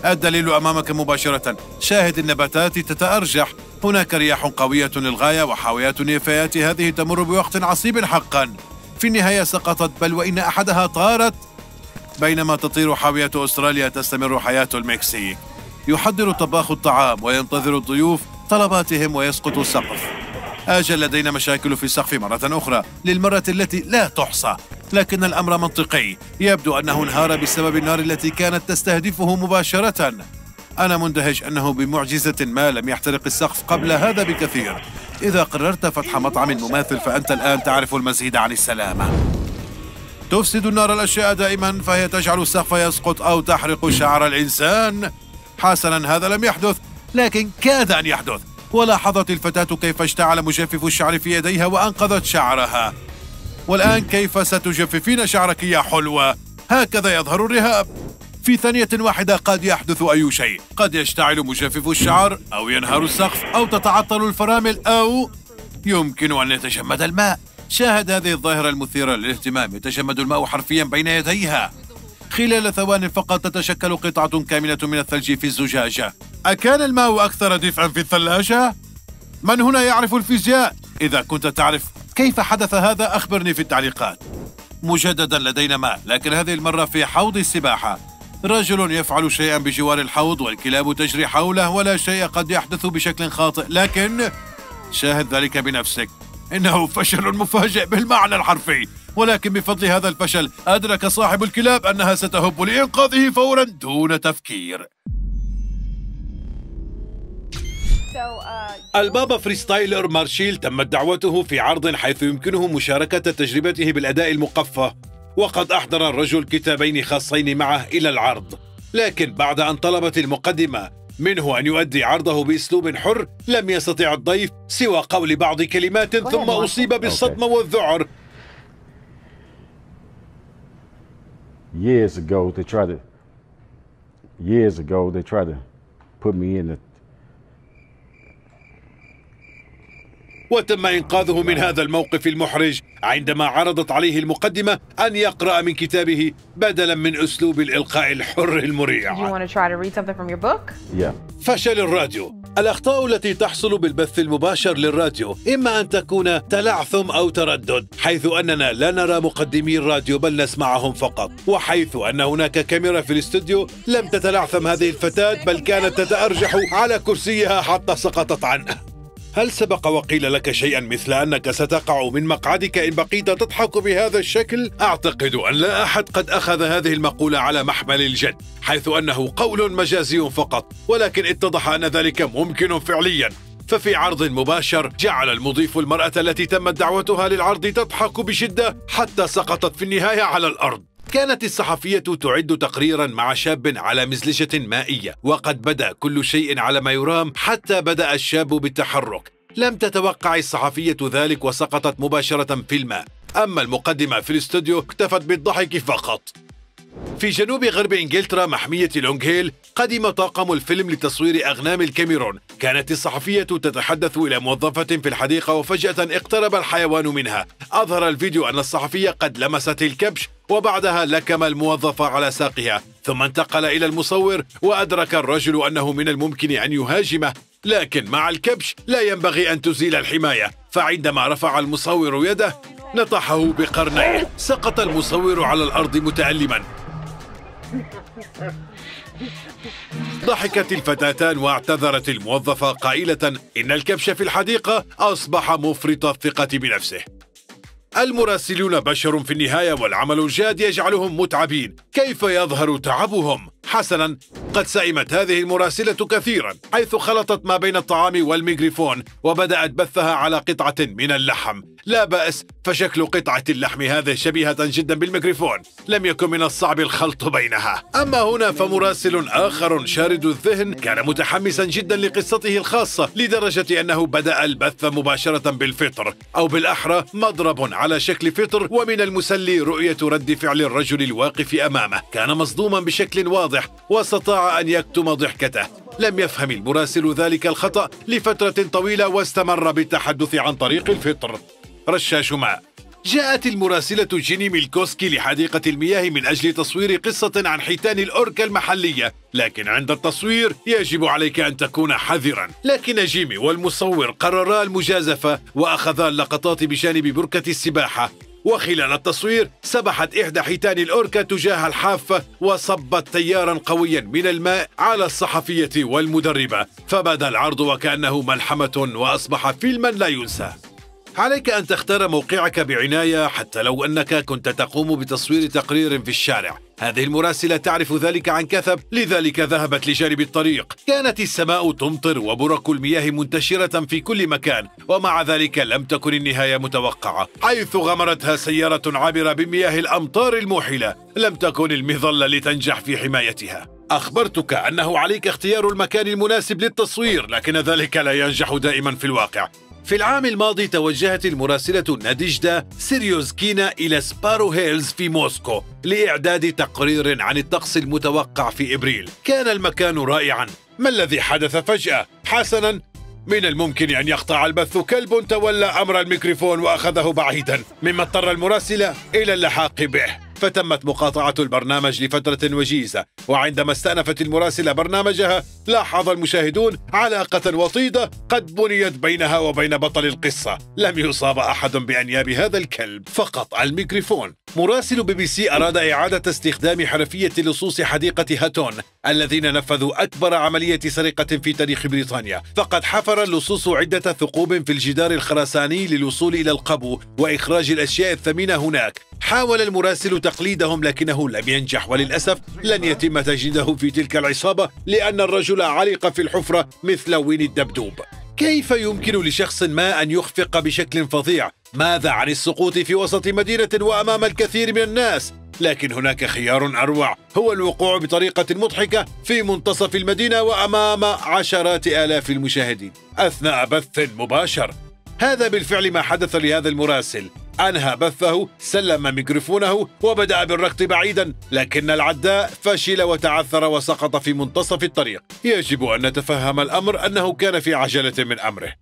الدليل أمامك مباشرة شاهد النباتات تتأرجح هناك رياح قوية للغاية وحاويات النفايات هذه تمر بوقت عصيب حقا. في النهاية سقطت بل وإن أحدها طارت. بينما تطير حاوية أستراليا تستمر حياة المكسيك. يحضر طباخ الطعام وينتظر الضيوف طلباتهم ويسقط السقف. أجل لدينا مشاكل في السقف مرة أخرى للمرة التي لا تحصى. لكن الأمر منطقي. يبدو أنه انهار بسبب النار التي كانت تستهدفه مباشرة. أنا مندهش أنه بمعجزة ما لم يحترق السقف قبل هذا بكثير. إذا قررت فتح مطعم مماثل فأنت الآن تعرف المزيد عن السلامة. تفسد النار الأشياء دائما فهي تجعل السقف يسقط أو تحرق شعر الإنسان. حسنا هذا لم يحدث لكن كاد أن يحدث. ولاحظت الفتاة كيف اشتعل مجفف الشعر في يديها وأنقذت شعرها. والآن كيف ستجففين شعرك يا حلوة؟ هكذا يظهر الرهاب. في ثانية واحدة قد يحدث أي شيء. قد يشتعل مجفف الشعر أو ينهار السقف أو تتعطل الفرامل أو يمكن أن يتجمد الماء. شاهد هذه الظاهرة المثيرة للاهتمام يتجمد الماء حرفيا بين يديها. خلال ثوان فقط تتشكل قطعة كاملة من الثلج في الزجاجة. أكان الماء أكثر دفئا في الثلاجة؟ من هنا يعرف الفيزياء؟ إذا كنت تعرف كيف حدث هذا أخبرني في التعليقات. مجددا لدينا ماء لكن هذه المرة في حوض السباحة. رجل يفعل شيئا بجوار الحوض والكلاب تجري حوله ولا شيء قد يحدث بشكل خاطئ لكن شاهد ذلك بنفسك. إنه فشل مفاجئ بالمعنى الحرفي. ولكن بفضل هذا الفشل أدرك صاحب الكلاب أنها ستهب لإنقاذه فورا دون تفكير. البابا فريستايلر مارشيل تمت دعوته في عرض حيث يمكنه مشاركة تجربته بالأداء المقفى. وقد أحضر الرجل كتابين خاصين معه إلى العرض. لكن بعد أن طلبت المقدمة منه أن يؤدي عرضه بأسلوب حر لم يستطع الضيف سوى قول بعض كلمات ثم أصيب بالصدمة والذعر. Years ago, they tried to. Years ago, they tried to put me in the وتم إنقاذه من هذا الموقف المحرج عندما عرضت عليه المقدمة أن يقرأ من كتابه بدلا من أسلوب الإلقاء الحر المريع. Yeah. فشل الراديو. الأخطاء التي تحصل بالبث المباشر للراديو إما أن تكون تلعثم أو تردد حيث أننا لا نرى مقدمي الراديو بل نسمعهم فقط وحيث أن هناك كاميرا في الاستوديو لم تتلعثم هذه الفتاة بل كانت تتأرجح على كرسيها حتى سقطت عنه هل سبق وقيل لك شيئا مثل أنك ستقع من مقعدك إن بقيت تضحك بهذا الشكل؟ أعتقد أن لا أحد قد أخذ هذه المقولة على محمل الجد، حيث أنه قول مجازي فقط، ولكن اتضح أن ذلك ممكن فعليا. ففي عرض مباشر جعل المضيف المرأة التي تمت دعوتها للعرض تضحك بشدة حتى سقطت في النهاية على الأرض كانت الصحفية تعد تقريرا مع شاب على مزلجة مائية وقد بدأ كل شيء على ما يرام حتى بدأ الشاب بالتحرك. لم تتوقع الصحفية ذلك وسقطت مباشرة في الماء. أما المقدمة في الاستوديو اكتفت بالضحك فقط. في جنوب غرب إنجلترا محمية لونغ هيل قدم طاقم الفيلم لتصوير أغنام الكاميرون. كانت الصحفية تتحدث إلى موظفة في الحديقة وفجأة اقترب الحيوان منها. أظهر الفيديو أن الصحفية قد لمست الكبش وبعدها لكم الموظف على ساقها ثم انتقل إلى المصور وأدرك الرجل أنه من الممكن أن يهاجمه لكن مع الكبش لا ينبغي أن تزيل الحماية فعندما رفع المصور يده نطحه بقرنيه سقط المصور على الأرض متألما. ضحكت الفتاتان واعتذرت الموظفة قائلة إن الكبش في الحديقة أصبح مفرط الثقة بنفسه. المراسلون بشر في النهاية والعمل الجاد يجعلهم متعبين كيف يظهر تعبهم؟ حسنا قد سئمت هذه المراسلة كثيرا حيث خلطت ما بين الطعام والميكروفون وبدأت بثها على قطعة من اللحم. لا بأس فشكل قطعة اللحم هذه شبيهة جدا بالميكروفون لم يكن من الصعب الخلط بينها. أما هنا فمراسل آخر شارد الذهن كان متحمسا جدا لقصته الخاصة لدرجة أنه بدأ البث مباشرة بالفطر أو بالأحرى مضرب على شكل فطر ومن المسلي رؤية رد فعل الرجل الواقف أمامه. كان مصدوما بشكل واضح. واستطاع أن يكتم ضحكته. لم يفهم المراسل ذلك الخطأ لفترة طويلة واستمر بالتحدث عن طريق الفطر. رشاش ماء. جاءت المراسلة جيني ميلكوسكي لحديقة المياه من أجل تصوير قصة عن حيتان الأوركا المحلية. لكن عند التصوير يجب عليك أن تكون حذرا. لكن جيمي والمصور قررا المجازفة وأخذا اللقطات بجانب بركة السباحة. وخلال التصوير سبحت إحدى حيتان الأوركا تجاه الحافة وصبت تيارا قويا من الماء على الصحفية والمدربة. فبدأ العرض وكأنه ملحمة وأصبح فيلما لا ينسى. عليك أن تختار موقعك بعناية حتى لو أنك كنت تقوم بتصوير تقرير في الشارع. هذه المراسلة تعرف ذلك عن كثب لذلك ذهبت لجانب الطريق. كانت السماء تمطر وبرك المياه منتشرة في كل مكان ومع ذلك لم تكن النهاية متوقعة حيث غمرتها سيارة عابرة بمياه الأمطار الموحلة. لم تكن المظلة لتنجح في حمايتها. أخبرتك أنه عليك اختيار المكان المناسب للتصوير لكن ذلك لا ينجح دائما في الواقع. في العام الماضي توجهت المراسلة ناديجدا سيريوزكينا إلى سبارو هيلز في موسكو لإعداد تقرير عن الطقس المتوقع في إبريل. كان المكان رائعا. ما الذي حدث فجأة؟ حسنا. من الممكن أن يقطع البث كلب تولى أمر الميكروفون وأخذه بعيدا. مما اضطر المراسلة إلى اللحاق به. فتمت مقاطعة البرنامج لفترة وجيزة وعندما استأنفت المراسلة برنامجها لاحظ المشاهدون علاقة وطيدة قد بنيت بينها وبين بطل القصة. لم يصاب أحد بأنياب هذا الكلب فقط الميكروفون. مراسل بي بي سي أراد إعادة استخدام حرفية لصوص حديقة هاتون الذين نفذوا أكبر عملية سرقة في تاريخ بريطانيا. فقد حفر اللصوص عدة ثقوب في الجدار الخرساني للوصول إلى القبو وإخراج الأشياء الثمينة هناك. حاول المراسل تقليدهم لكنه لم ينجح وللأسف لن يتم تجنيده في تلك العصابة لأن الرجل علق في الحفرة مثل وين الدبدوب كيف يمكن لشخص ما أن يخفق بشكل فظيع؟ ماذا عن السقوط في وسط مدينة وأمام الكثير من الناس؟ لكن هناك خيار أروع هو الوقوع بطريقة مضحكة في منتصف المدينة وأمام عشرات آلاف المشاهدين أثناء بث مباشر هذا بالفعل ما حدث لهذا المراسل أنهى بثه سلم ميكروفونه وبدأ بالركض بعيدا لكن العداء فشل وتعثر وسقط في منتصف الطريق. يجب أن نتفهم الأمر أنه كان في عجلة من أمره.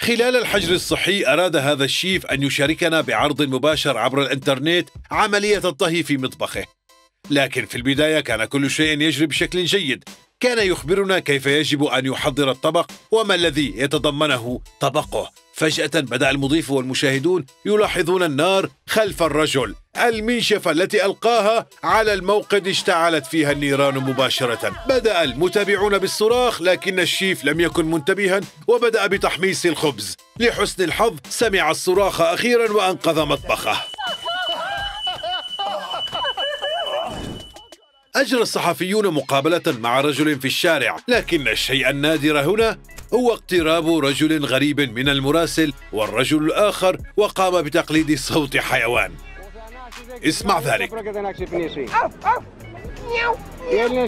خلال الحجر الصحي أراد هذا الشيف أن يشاركنا بعرض مباشر عبر الإنترنت عملية الطهي في مطبخه. لكن في البداية كان كل شيء يجري بشكل جيد. كان يخبرنا كيف يجب أن يحضر الطبق وما الذي يتضمنه طبقه. فجأة بدأ المضيف والمشاهدون يلاحظون النار خلف الرجل. المنشفة التي ألقاها على الموقد اشتعلت فيها النيران مباشرة. بدأ المتابعون بالصراخ لكن الشيف لم يكن منتبها وبدأ بتحميص الخبز. لحسن الحظ سمع الصراخ أخيرا وأنقذ مطبخه. أجرى الصحفيون مقابلة مع رجل في الشارع لكن الشيء النادر هنا هو اقتراب رجل غريب من المراسل والرجل الآخر وقام بتقليد صوت حيوان اسمع ذلك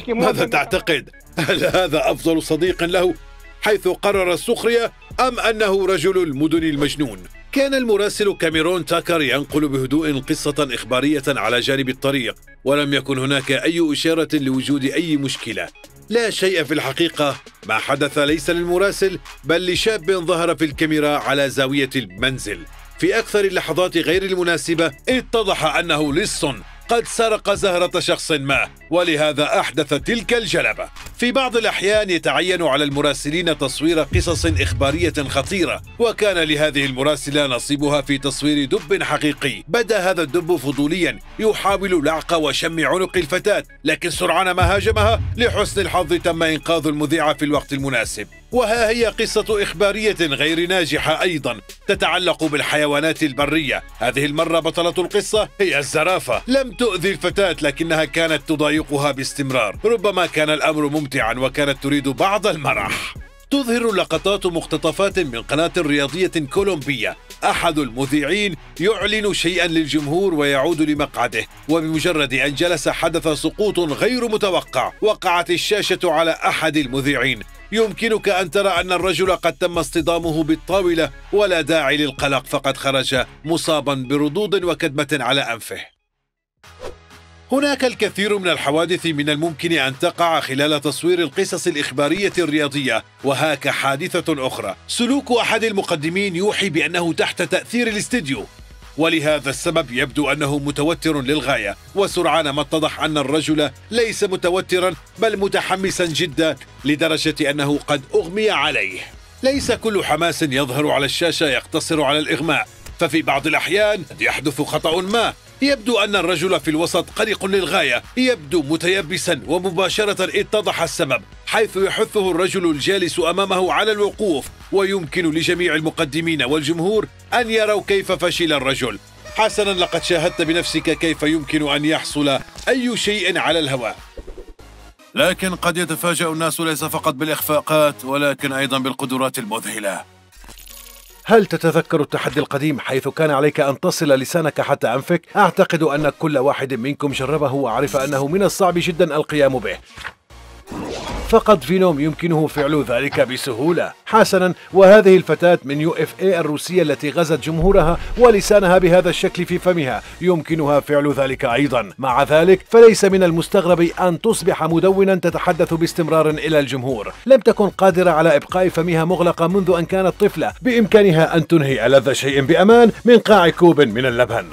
ماذا تعتقد؟ هل هذا أفضل صديق له حيث قرر السخرية أم أنه رجل المدن المجنون؟ كان المراسل كاميرون تاكر ينقل بهدوء قصة إخبارية على جانب الطريق ولم يكن هناك أي إشارة لوجود أي مشكلة. لا شيء في الحقيقة ما حدث ليس للمراسل بل لشاب ظهر في الكاميرا على زاوية المنزل. في أكثر اللحظات غير المناسبة اتضح أنه لص. قد سرق زهرة شخص ما ولهذا أحدث تلك الجلبة. في بعض الأحيان يتعين على المراسلين تصوير قصص إخبارية خطيرة وكان لهذه المراسلة نصيبها في تصوير دب حقيقي. بدا هذا الدب فضوليا يحاول لعق وشم عنق الفتاة لكن سرعان ما هاجمها لحسن الحظ تم إنقاذ المذيعة في الوقت المناسب. وها هي قصة إخبارية غير ناجحة أيضا تتعلق بالحيوانات البرية. هذه المرة بطلة القصة هي الزرافة. لم تؤذي الفتاة لكنها كانت تضايقها باستمرار. ربما كان الأمر ممتعا وكانت تريد بعض المرح. تظهر لقطات مقتطفات من قناة رياضية كولومبية. أحد المذيعين يعلن شيئا للجمهور ويعود لمقعده وبمجرد أن جلس حدث سقوط غير متوقع. وقعت الشاشة على أحد المذيعين. يمكنك أن ترى أن الرجل قد تم اصطدامه بالطاولة ولا داعي للقلق فقد خرج مصابا بردود وكدمة على أنفه. هناك الكثير من الحوادث من الممكن أن تقع خلال تصوير القصص الإخبارية الرياضية وهاك حادثة أخرى. سلوك أحد المقدمين يوحي بأنه تحت تأثير الاستديو. ولهذا السبب يبدو أنه متوتر للغاية وسرعان ما اتضح أن الرجل ليس متوترا بل متحمسا جدا لدرجة أنه قد أغمي عليه. ليس كل حماس يظهر على الشاشة يقتصر على الإغماء ففي بعض الأحيان يحدث خطأ ما. يبدو أن الرجل في الوسط قلق للغاية. يبدو متيبسا ومباشرة اتضح السبب حيث يحثه الرجل الجالس أمامه على الوقوف. ويمكن لجميع المقدمين والجمهور أن يروا كيف فشل الرجل. حسنا لقد شاهدت بنفسك كيف يمكن أن يحصل أي شيء على الهواء. لكن قد يتفاجأ الناس ليس فقط بالإخفاقات ولكن أيضا بالقدرات المذهلة. هل تتذكر التحدي القديم حيث كان عليك أن تصل لسانك حتى أنفك؟ أعتقد أن كل واحد منكم جربه وعرف أنه من الصعب جدا القيام به فقط فينوم يمكنه فعل ذلك بسهولة. حسنا وهذه الفتاة من UFA الروسية التي غزت جمهورها ولسانها بهذا الشكل في فمها. يمكنها فعل ذلك أيضا. مع ذلك فليس من المستغرب أن تصبح مدونا تتحدث باستمرار إلى الجمهور. لم تكن قادرة على إبقاء فمها مغلقة منذ أن كانت طفلة. بإمكانها أن تنهي ألذ شيء بأمان من قاع كوب من اللبن.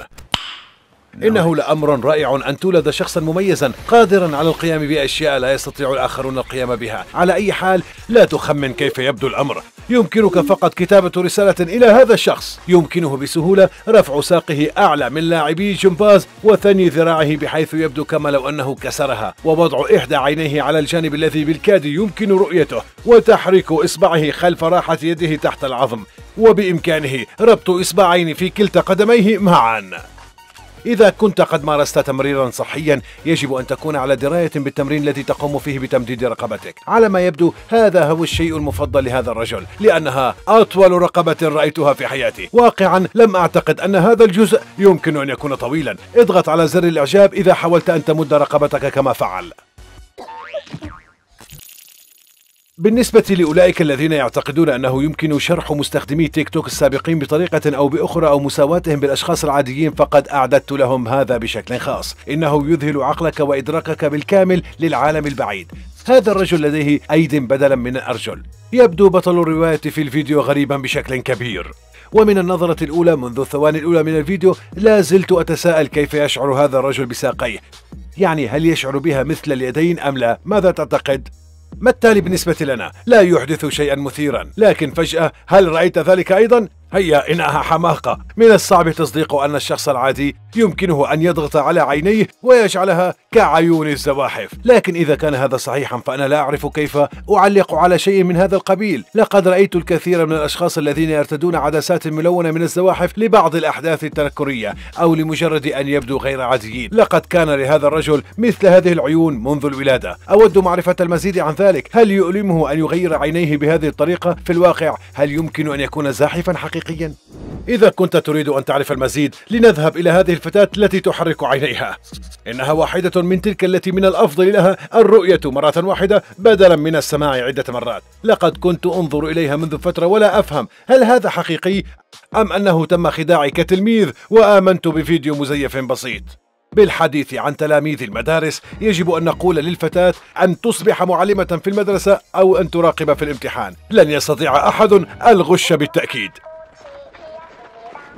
إنه لأمر رائع أن تولد شخصا مميزا قادرا على القيام بأشياء لا يستطيع الآخرون القيام بها. على أي حال لا تخمن كيف يبدو الأمر. يمكنك فقط كتابة رسالة إلى هذا الشخص. يمكنه بسهولة رفع ساقه أعلى من لاعبي جمباز وثني ذراعه بحيث يبدو كما لو أنه كسرها. ووضع إحدى عينيه على الجانب الذي بالكاد يمكن رؤيته وتحريك إصبعه خلف راحة يده تحت العظم. وبإمكانه ربط إصبعين في كلتا قدميه معا. إذا كنت قد مارست تمريرا صحيا يجب أن تكون على دراية بالتمرين الذي تقوم فيه بتمديد رقبتك. على ما يبدو هذا هو الشيء المفضل لهذا الرجل لأنها أطول رقبة رأيتها في حياتي. واقعا لم أعتقد أن هذا الجزء يمكن أن يكون طويلا. اضغط على زر الإعجاب إذا حاولت أن تمد رقبتك كما فعل. بالنسبة لأولئك الذين يعتقدون أنه يمكن شرح مستخدمي تيك توك السابقين بطريقة أو بأخرى أو مساواتهم بالأشخاص العاديين فقد أعددت لهم هذا بشكل خاص. إنه يذهل عقلك وإدراكك بالكامل للعالم البعيد. هذا الرجل لديه أيد بدلا من الأرجل يبدو بطل الرواية في الفيديو غريبا بشكل كبير. ومن النظرة الأولى منذ الثواني الأولى من الفيديو لا زلت أتساءل كيف يشعر هذا الرجل بساقيه. يعني هل يشعر بها مثل اليدين أم لا؟ ماذا تعتقد؟ ما التالي بالنسبة لنا؟ لا يحدث شيئا مثيرا لكن فجأة هل رأيت ذلك أيضا؟ هيا إنها حماقة من الصعب تصديق أن الشخص العادي يمكنه أن يضغط على عينيه ويجعلها كعيون الزواحف. لكن إذا كان هذا صحيحا فأنا لا أعرف كيف أعلق على شيء من هذا القبيل. لقد رأيت الكثير من الأشخاص الذين يرتدون عدسات ملونة من الزواحف لبعض الأحداث التنكرية أو لمجرد أن يبدو غير عاديين. لقد كان لهذا الرجل مثل هذه العيون منذ الولادة. أود معرفة المزيد عن ذلك. هل يؤلمه أن يغير عينيه بهذه الطريقة في الواقع؟ هل يمكن أن يكون زاحفا حقيقيا؟ إذا كنت تريد أن تعرف المزيد لنذهب إلى هذه الفتاة التي تحرك عينيها. إنها واحدة من تلك التي من الأفضل لها الرؤية مرة واحدة بدلا من السماع عدة مرات. لقد كنت أنظر إليها منذ فترة ولا أفهم هل هذا حقيقي أم أنه تم خداعي كتلميذ وآمنت بفيديو مزيف بسيط. بالحديث عن تلاميذ المدارس يجب أن نقول للفتاة أن تصبح معلمة في المدرسة أو أن تراقب في الامتحان. لن يستطيع أحد الغش بالتأكيد.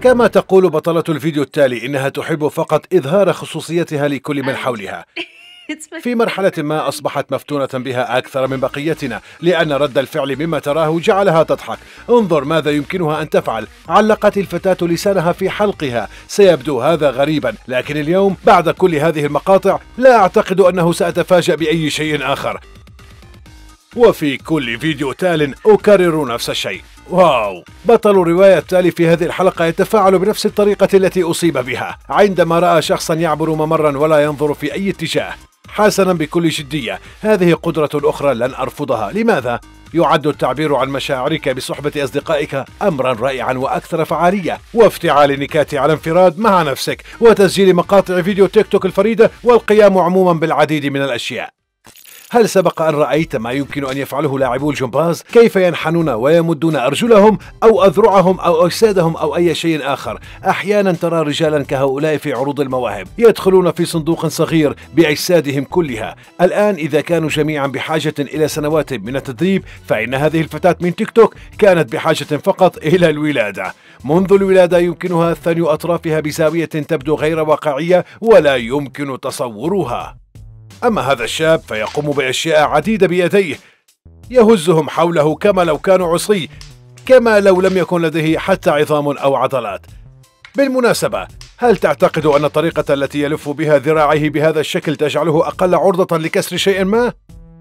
كما تقول بطلة الفيديو التالي إنها تحب فقط إظهار خصوصيتها لكل من حولها. في مرحلة ما أصبحت مفتونة بها أكثر من بقيتنا لأن رد الفعل مما تراه جعلها تضحك. انظر ماذا يمكنها أن تفعل. علقت الفتاة لسانها في حلقها. سيبدو هذا غريبا لكن اليوم بعد كل هذه المقاطع لا أعتقد أنه سأتفاجأ بأي شيء آخر. وفي كل فيديو تال أكرر نفس الشيء. واو. بطل الرواية التالي في هذه الحلقة يتفاعل بنفس الطريقة التي أصيب بها. عندما رأى شخصا يعبر ممرا ولا ينظر في أي اتجاه حسنا بكل جدية هذه قدرة أخرى لن أرفضها. لماذا؟ يعد التعبير عن مشاعرك بصحبة أصدقائك أمرا رائعا وأكثر فعالية. وافتعال نكات على انفراد مع نفسك وتسجيل مقاطع فيديو تيك توك الفريدة والقيام عموما بالعديد من الأشياء. هل سبق أن رأيت ما يمكن أن يفعله لاعبو الجمباز؟ كيف ينحنون ويمدون أرجلهم أو أذرعهم أو أجسادهم أو أي شيء آخر؟ أحيانا ترى رجالا كهؤلاء في عروض المواهب يدخلون في صندوق صغير بأجسادهم كلها. الآن إذا كانوا جميعا بحاجة إلى سنوات من التدريب فإن هذه الفتاة من تيك توك كانت بحاجة فقط إلى الولادة. منذ الولادة يمكنها ثني أطرافها بزاوية تبدو غير واقعية ولا يمكن تصورها أما هذا الشاب فيقوم بأشياء عديدة بيديه يهزهم حوله كما لو كانوا عصي كما لو لم يكن لديه حتى عظام أو عضلات بالمناسبة هل تعتقد أن الطريقة التي يلف بها ذراعيه بهذا الشكل تجعله أقل عرضة لكسر شيء ما؟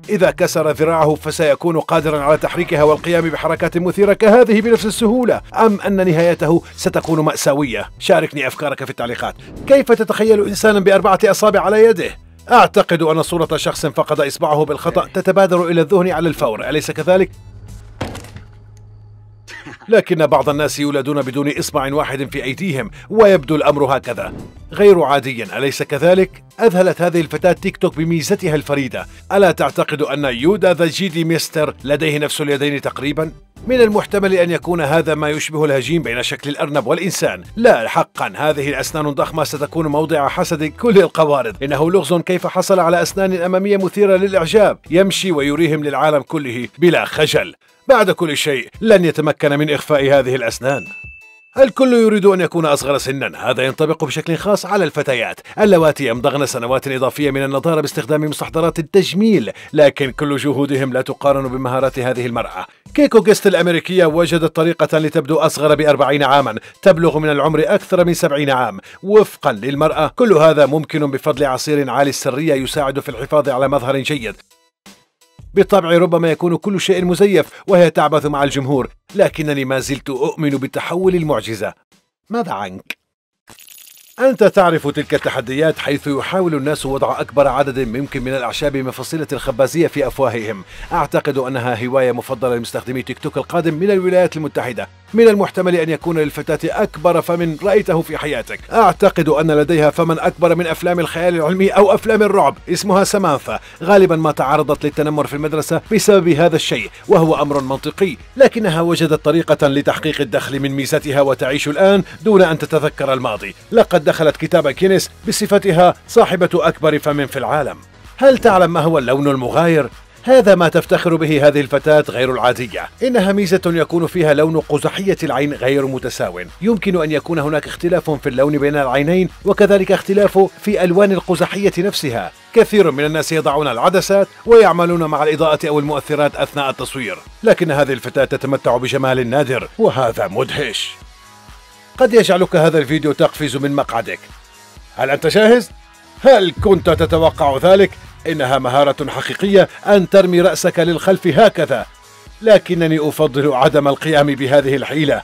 إذا كسر ذراعه فسيكون قادرا على تحريكها والقيام بحركات مثيرة كهذه بنفس السهولة أم أن نهايته ستكون مأساوية؟ شاركني أفكارك في التعليقات كيف تتخيل إنسانا بأربعة أصابع على يده؟ أعتقد أن صورة شخص فقد إصبعه بالخطأ تتبادر إلى الذهن على الفور أليس كذلك؟ لكن بعض الناس يولدون بدون إصبع واحد في أيديهم ويبدو الأمر هكذا غير عادي أليس كذلك؟ أذهلت هذه الفتاة تيك توك بميزتها الفريدة ألا تعتقد أن يودا the Jedi Master لديه نفس اليدين تقريبا؟ من المحتمل أن يكون هذا ما يشبه الهجين بين شكل الأرنب والإنسان. لا حقا هذه الأسنان الضخمة ستكون موضع حسد كل القوارض. إنه لغز كيف حصل على أسنان أمامية مثيرة للإعجاب. يمشي ويريهم للعالم كله بلا خجل. بعد كل شيء لن يتمكن من إخفاء هذه الأسنان. الكل يريد أن يكون أصغر سنا. هذا ينطبق بشكل خاص على الفتيات. اللواتي يمضغن سنوات إضافية من النضارة باستخدام مستحضرات التجميل لكن كل جهودهم لا تقارن بمهارات هذه المرأة. كيكو جيست الأمريكية وجدت طريقة لتبدو أصغر بأربعين عاما. تبلغ من العمر أكثر من سبعين عام. وفقا للمرأة كل هذا ممكن بفضل عصير عالي السرية يساعد في الحفاظ على مظهر جيد. بالطبع ربما يكون كل شيء مزيف وهي تعبث مع الجمهور لكنني ما زلت أؤمن بتحول المعجزة. ماذا عنك؟ أنت تعرف تلك التحديات حيث يحاول الناس وضع أكبر عدد ممكن من الأعشاب من فصيلة الخبازية في أفواههم. أعتقد أنها هواية مفضلة لمستخدمي تيك توك القادم من الولايات المتحدة. من المحتمل أن يكون للفتاة أكبر فم رأيته في حياتك. أعتقد أن لديها فمن أكبر من أفلام الخيال العلمي أو أفلام الرعب. اسمها سمانثا غالبا ما تعرضت للتنمر في المدرسة بسبب هذا الشيء وهو أمر منطقي. لكنها وجدت طريقة لتحقيق الدخل من ميزتها وتعيش الآن دون أن تتذكر الماضي. لقد دخلت كتاب كينيس بصفتها صاحبة أكبر فم في العالم. هل تعلم ما هو اللون المغاير؟ هذا ما تفتخر به هذه الفتاة غير العادية. إنها ميزة يكون فيها لون قزحية العين غير متساو. يمكن أن يكون هناك اختلاف في اللون بين العينين وكذلك اختلاف في ألوان القزحية نفسها. كثير من الناس يضعون العدسات ويعملون مع الإضاءة أو المؤثرات أثناء التصوير. لكن هذه الفتاة تتمتع بجمال نادر وهذا مدهش. قد يجعلك هذا الفيديو تقفز من مقعدك. هل أنت جاهز؟ هل كنت تتوقع ذلك؟ إنها مهارة حقيقية أن ترمي رأسك للخلف هكذا لكنني أفضل عدم القيام بهذه الحيلة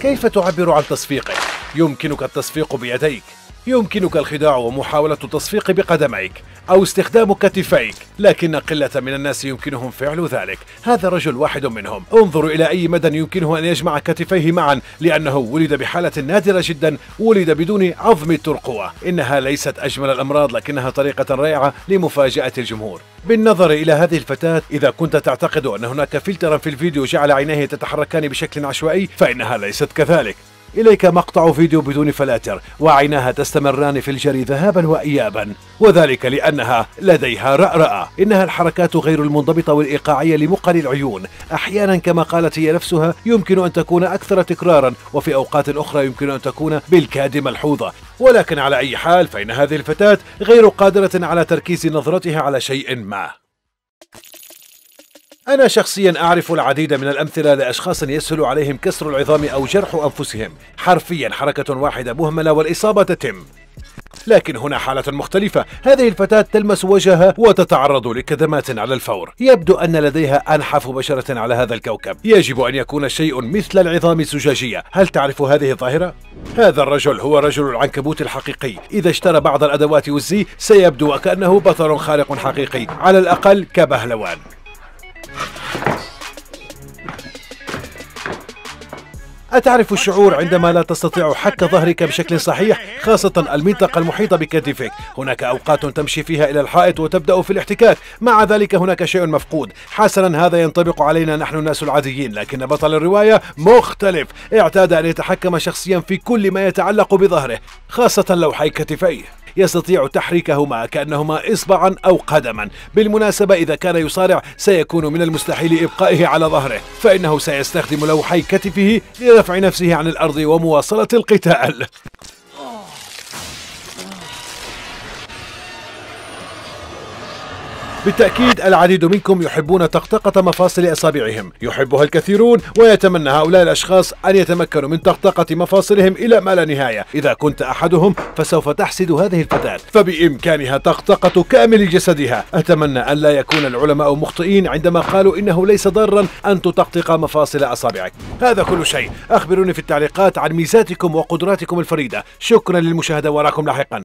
كيف تعبر عن تصفيقك؟ يمكنك التصفيق بيديك يمكنك الخداع ومحاولة التصفيق بقدميك أو استخدام كتفيك لكن قلة من الناس يمكنهم فعل ذلك. هذا رجل واحد منهم. انظروا إلى أي مدى يمكنه أن يجمع كتفيه معا لأنه ولد بحالة نادرة جدا ولد بدون عظم الترقوة إنها ليست أجمل الأمراض لكنها طريقة رائعة لمفاجأة الجمهور. بالنظر إلى هذه الفتاة إذا كنت تعتقد أن هناك فلترا في الفيديو جعل عينيه تتحركان بشكل عشوائي فإنها ليست كذلك. إليك مقطع فيديو بدون فلاتر وعيناها تستمران في الجري ذهابا وإيابا. وذلك لأنها لديها رأرأة. إنها الحركات غير المنضبطة والإيقاعية لمقل العيون. أحيانا كما قالت هي نفسها يمكن أن تكون أكثر تكرارا وفي أوقات أخرى يمكن أن تكون بالكاد ملحوظة. ولكن على أي حال فإن هذه الفتاة غير قادرة على تركيز نظرتها على شيء ما. أنا شخصيا أعرف العديد من الأمثلة لأشخاص يسهل عليهم كسر العظام أو جرح أنفسهم. حرفيا حركة واحدة مهملة والإصابة تتم. لكن هنا حالة مختلفة. هذه الفتاة تلمس وجهها وتتعرض لكدمات على الفور. يبدو أن لديها أنحف بشرة على هذا الكوكب. يجب أن يكون شيء مثل العظام الزجاجية هل تعرف هذه الظاهرة؟ هذا الرجل هو رجل العنكبوت الحقيقي. إذا اشترى بعض الأدوات والزي سيبدو وكأنه بطل خارق حقيقي. على الأقل كبهلوان. أتعرف الشعور عندما لا تستطيع حك ظهرك بشكل صحيح خاصة المنطقة المحيطة بكتفك. هناك أوقات تمشي فيها إلى الحائط وتبدأ في الاحتكاك. مع ذلك هناك شيء مفقود. حسنا هذا ينطبق علينا نحن الناس العاديين لكن بطل الرواية مختلف. اعتاد أن يتحكم شخصيا في كل ما يتعلق بظهره خاصة لو حي كتفيه. يستطيع تحريكهما كأنهما إصبعا أو قدما. بالمناسبة إذا كان يصارع سيكون من المستحيل إبقائه على ظهره فإنه سيستخدم لوحي كتفه لرفع نفسه عن الأرض ومواصلة القتال. بالتأكيد العديد منكم يحبون طقطقة مفاصل أصابعهم. يحبها الكثيرون ويتمنى هؤلاء الأشخاص أن يتمكنوا من طقطقة مفاصلهم إلى ما لا نهاية. إذا كنت أحدهم فسوف تحسد هذه الفتاة. فبإمكانها طقطقة كامل جسدها أتمنى أن لا يكون العلماء مخطئين عندما قالوا إنه ليس ضرا أن تطقطق مفاصل أصابعك. هذا كل شيء. أخبروني في التعليقات عن ميزاتكم وقدراتكم الفريدة. شكرا للمشاهدة وراكم لاحقا.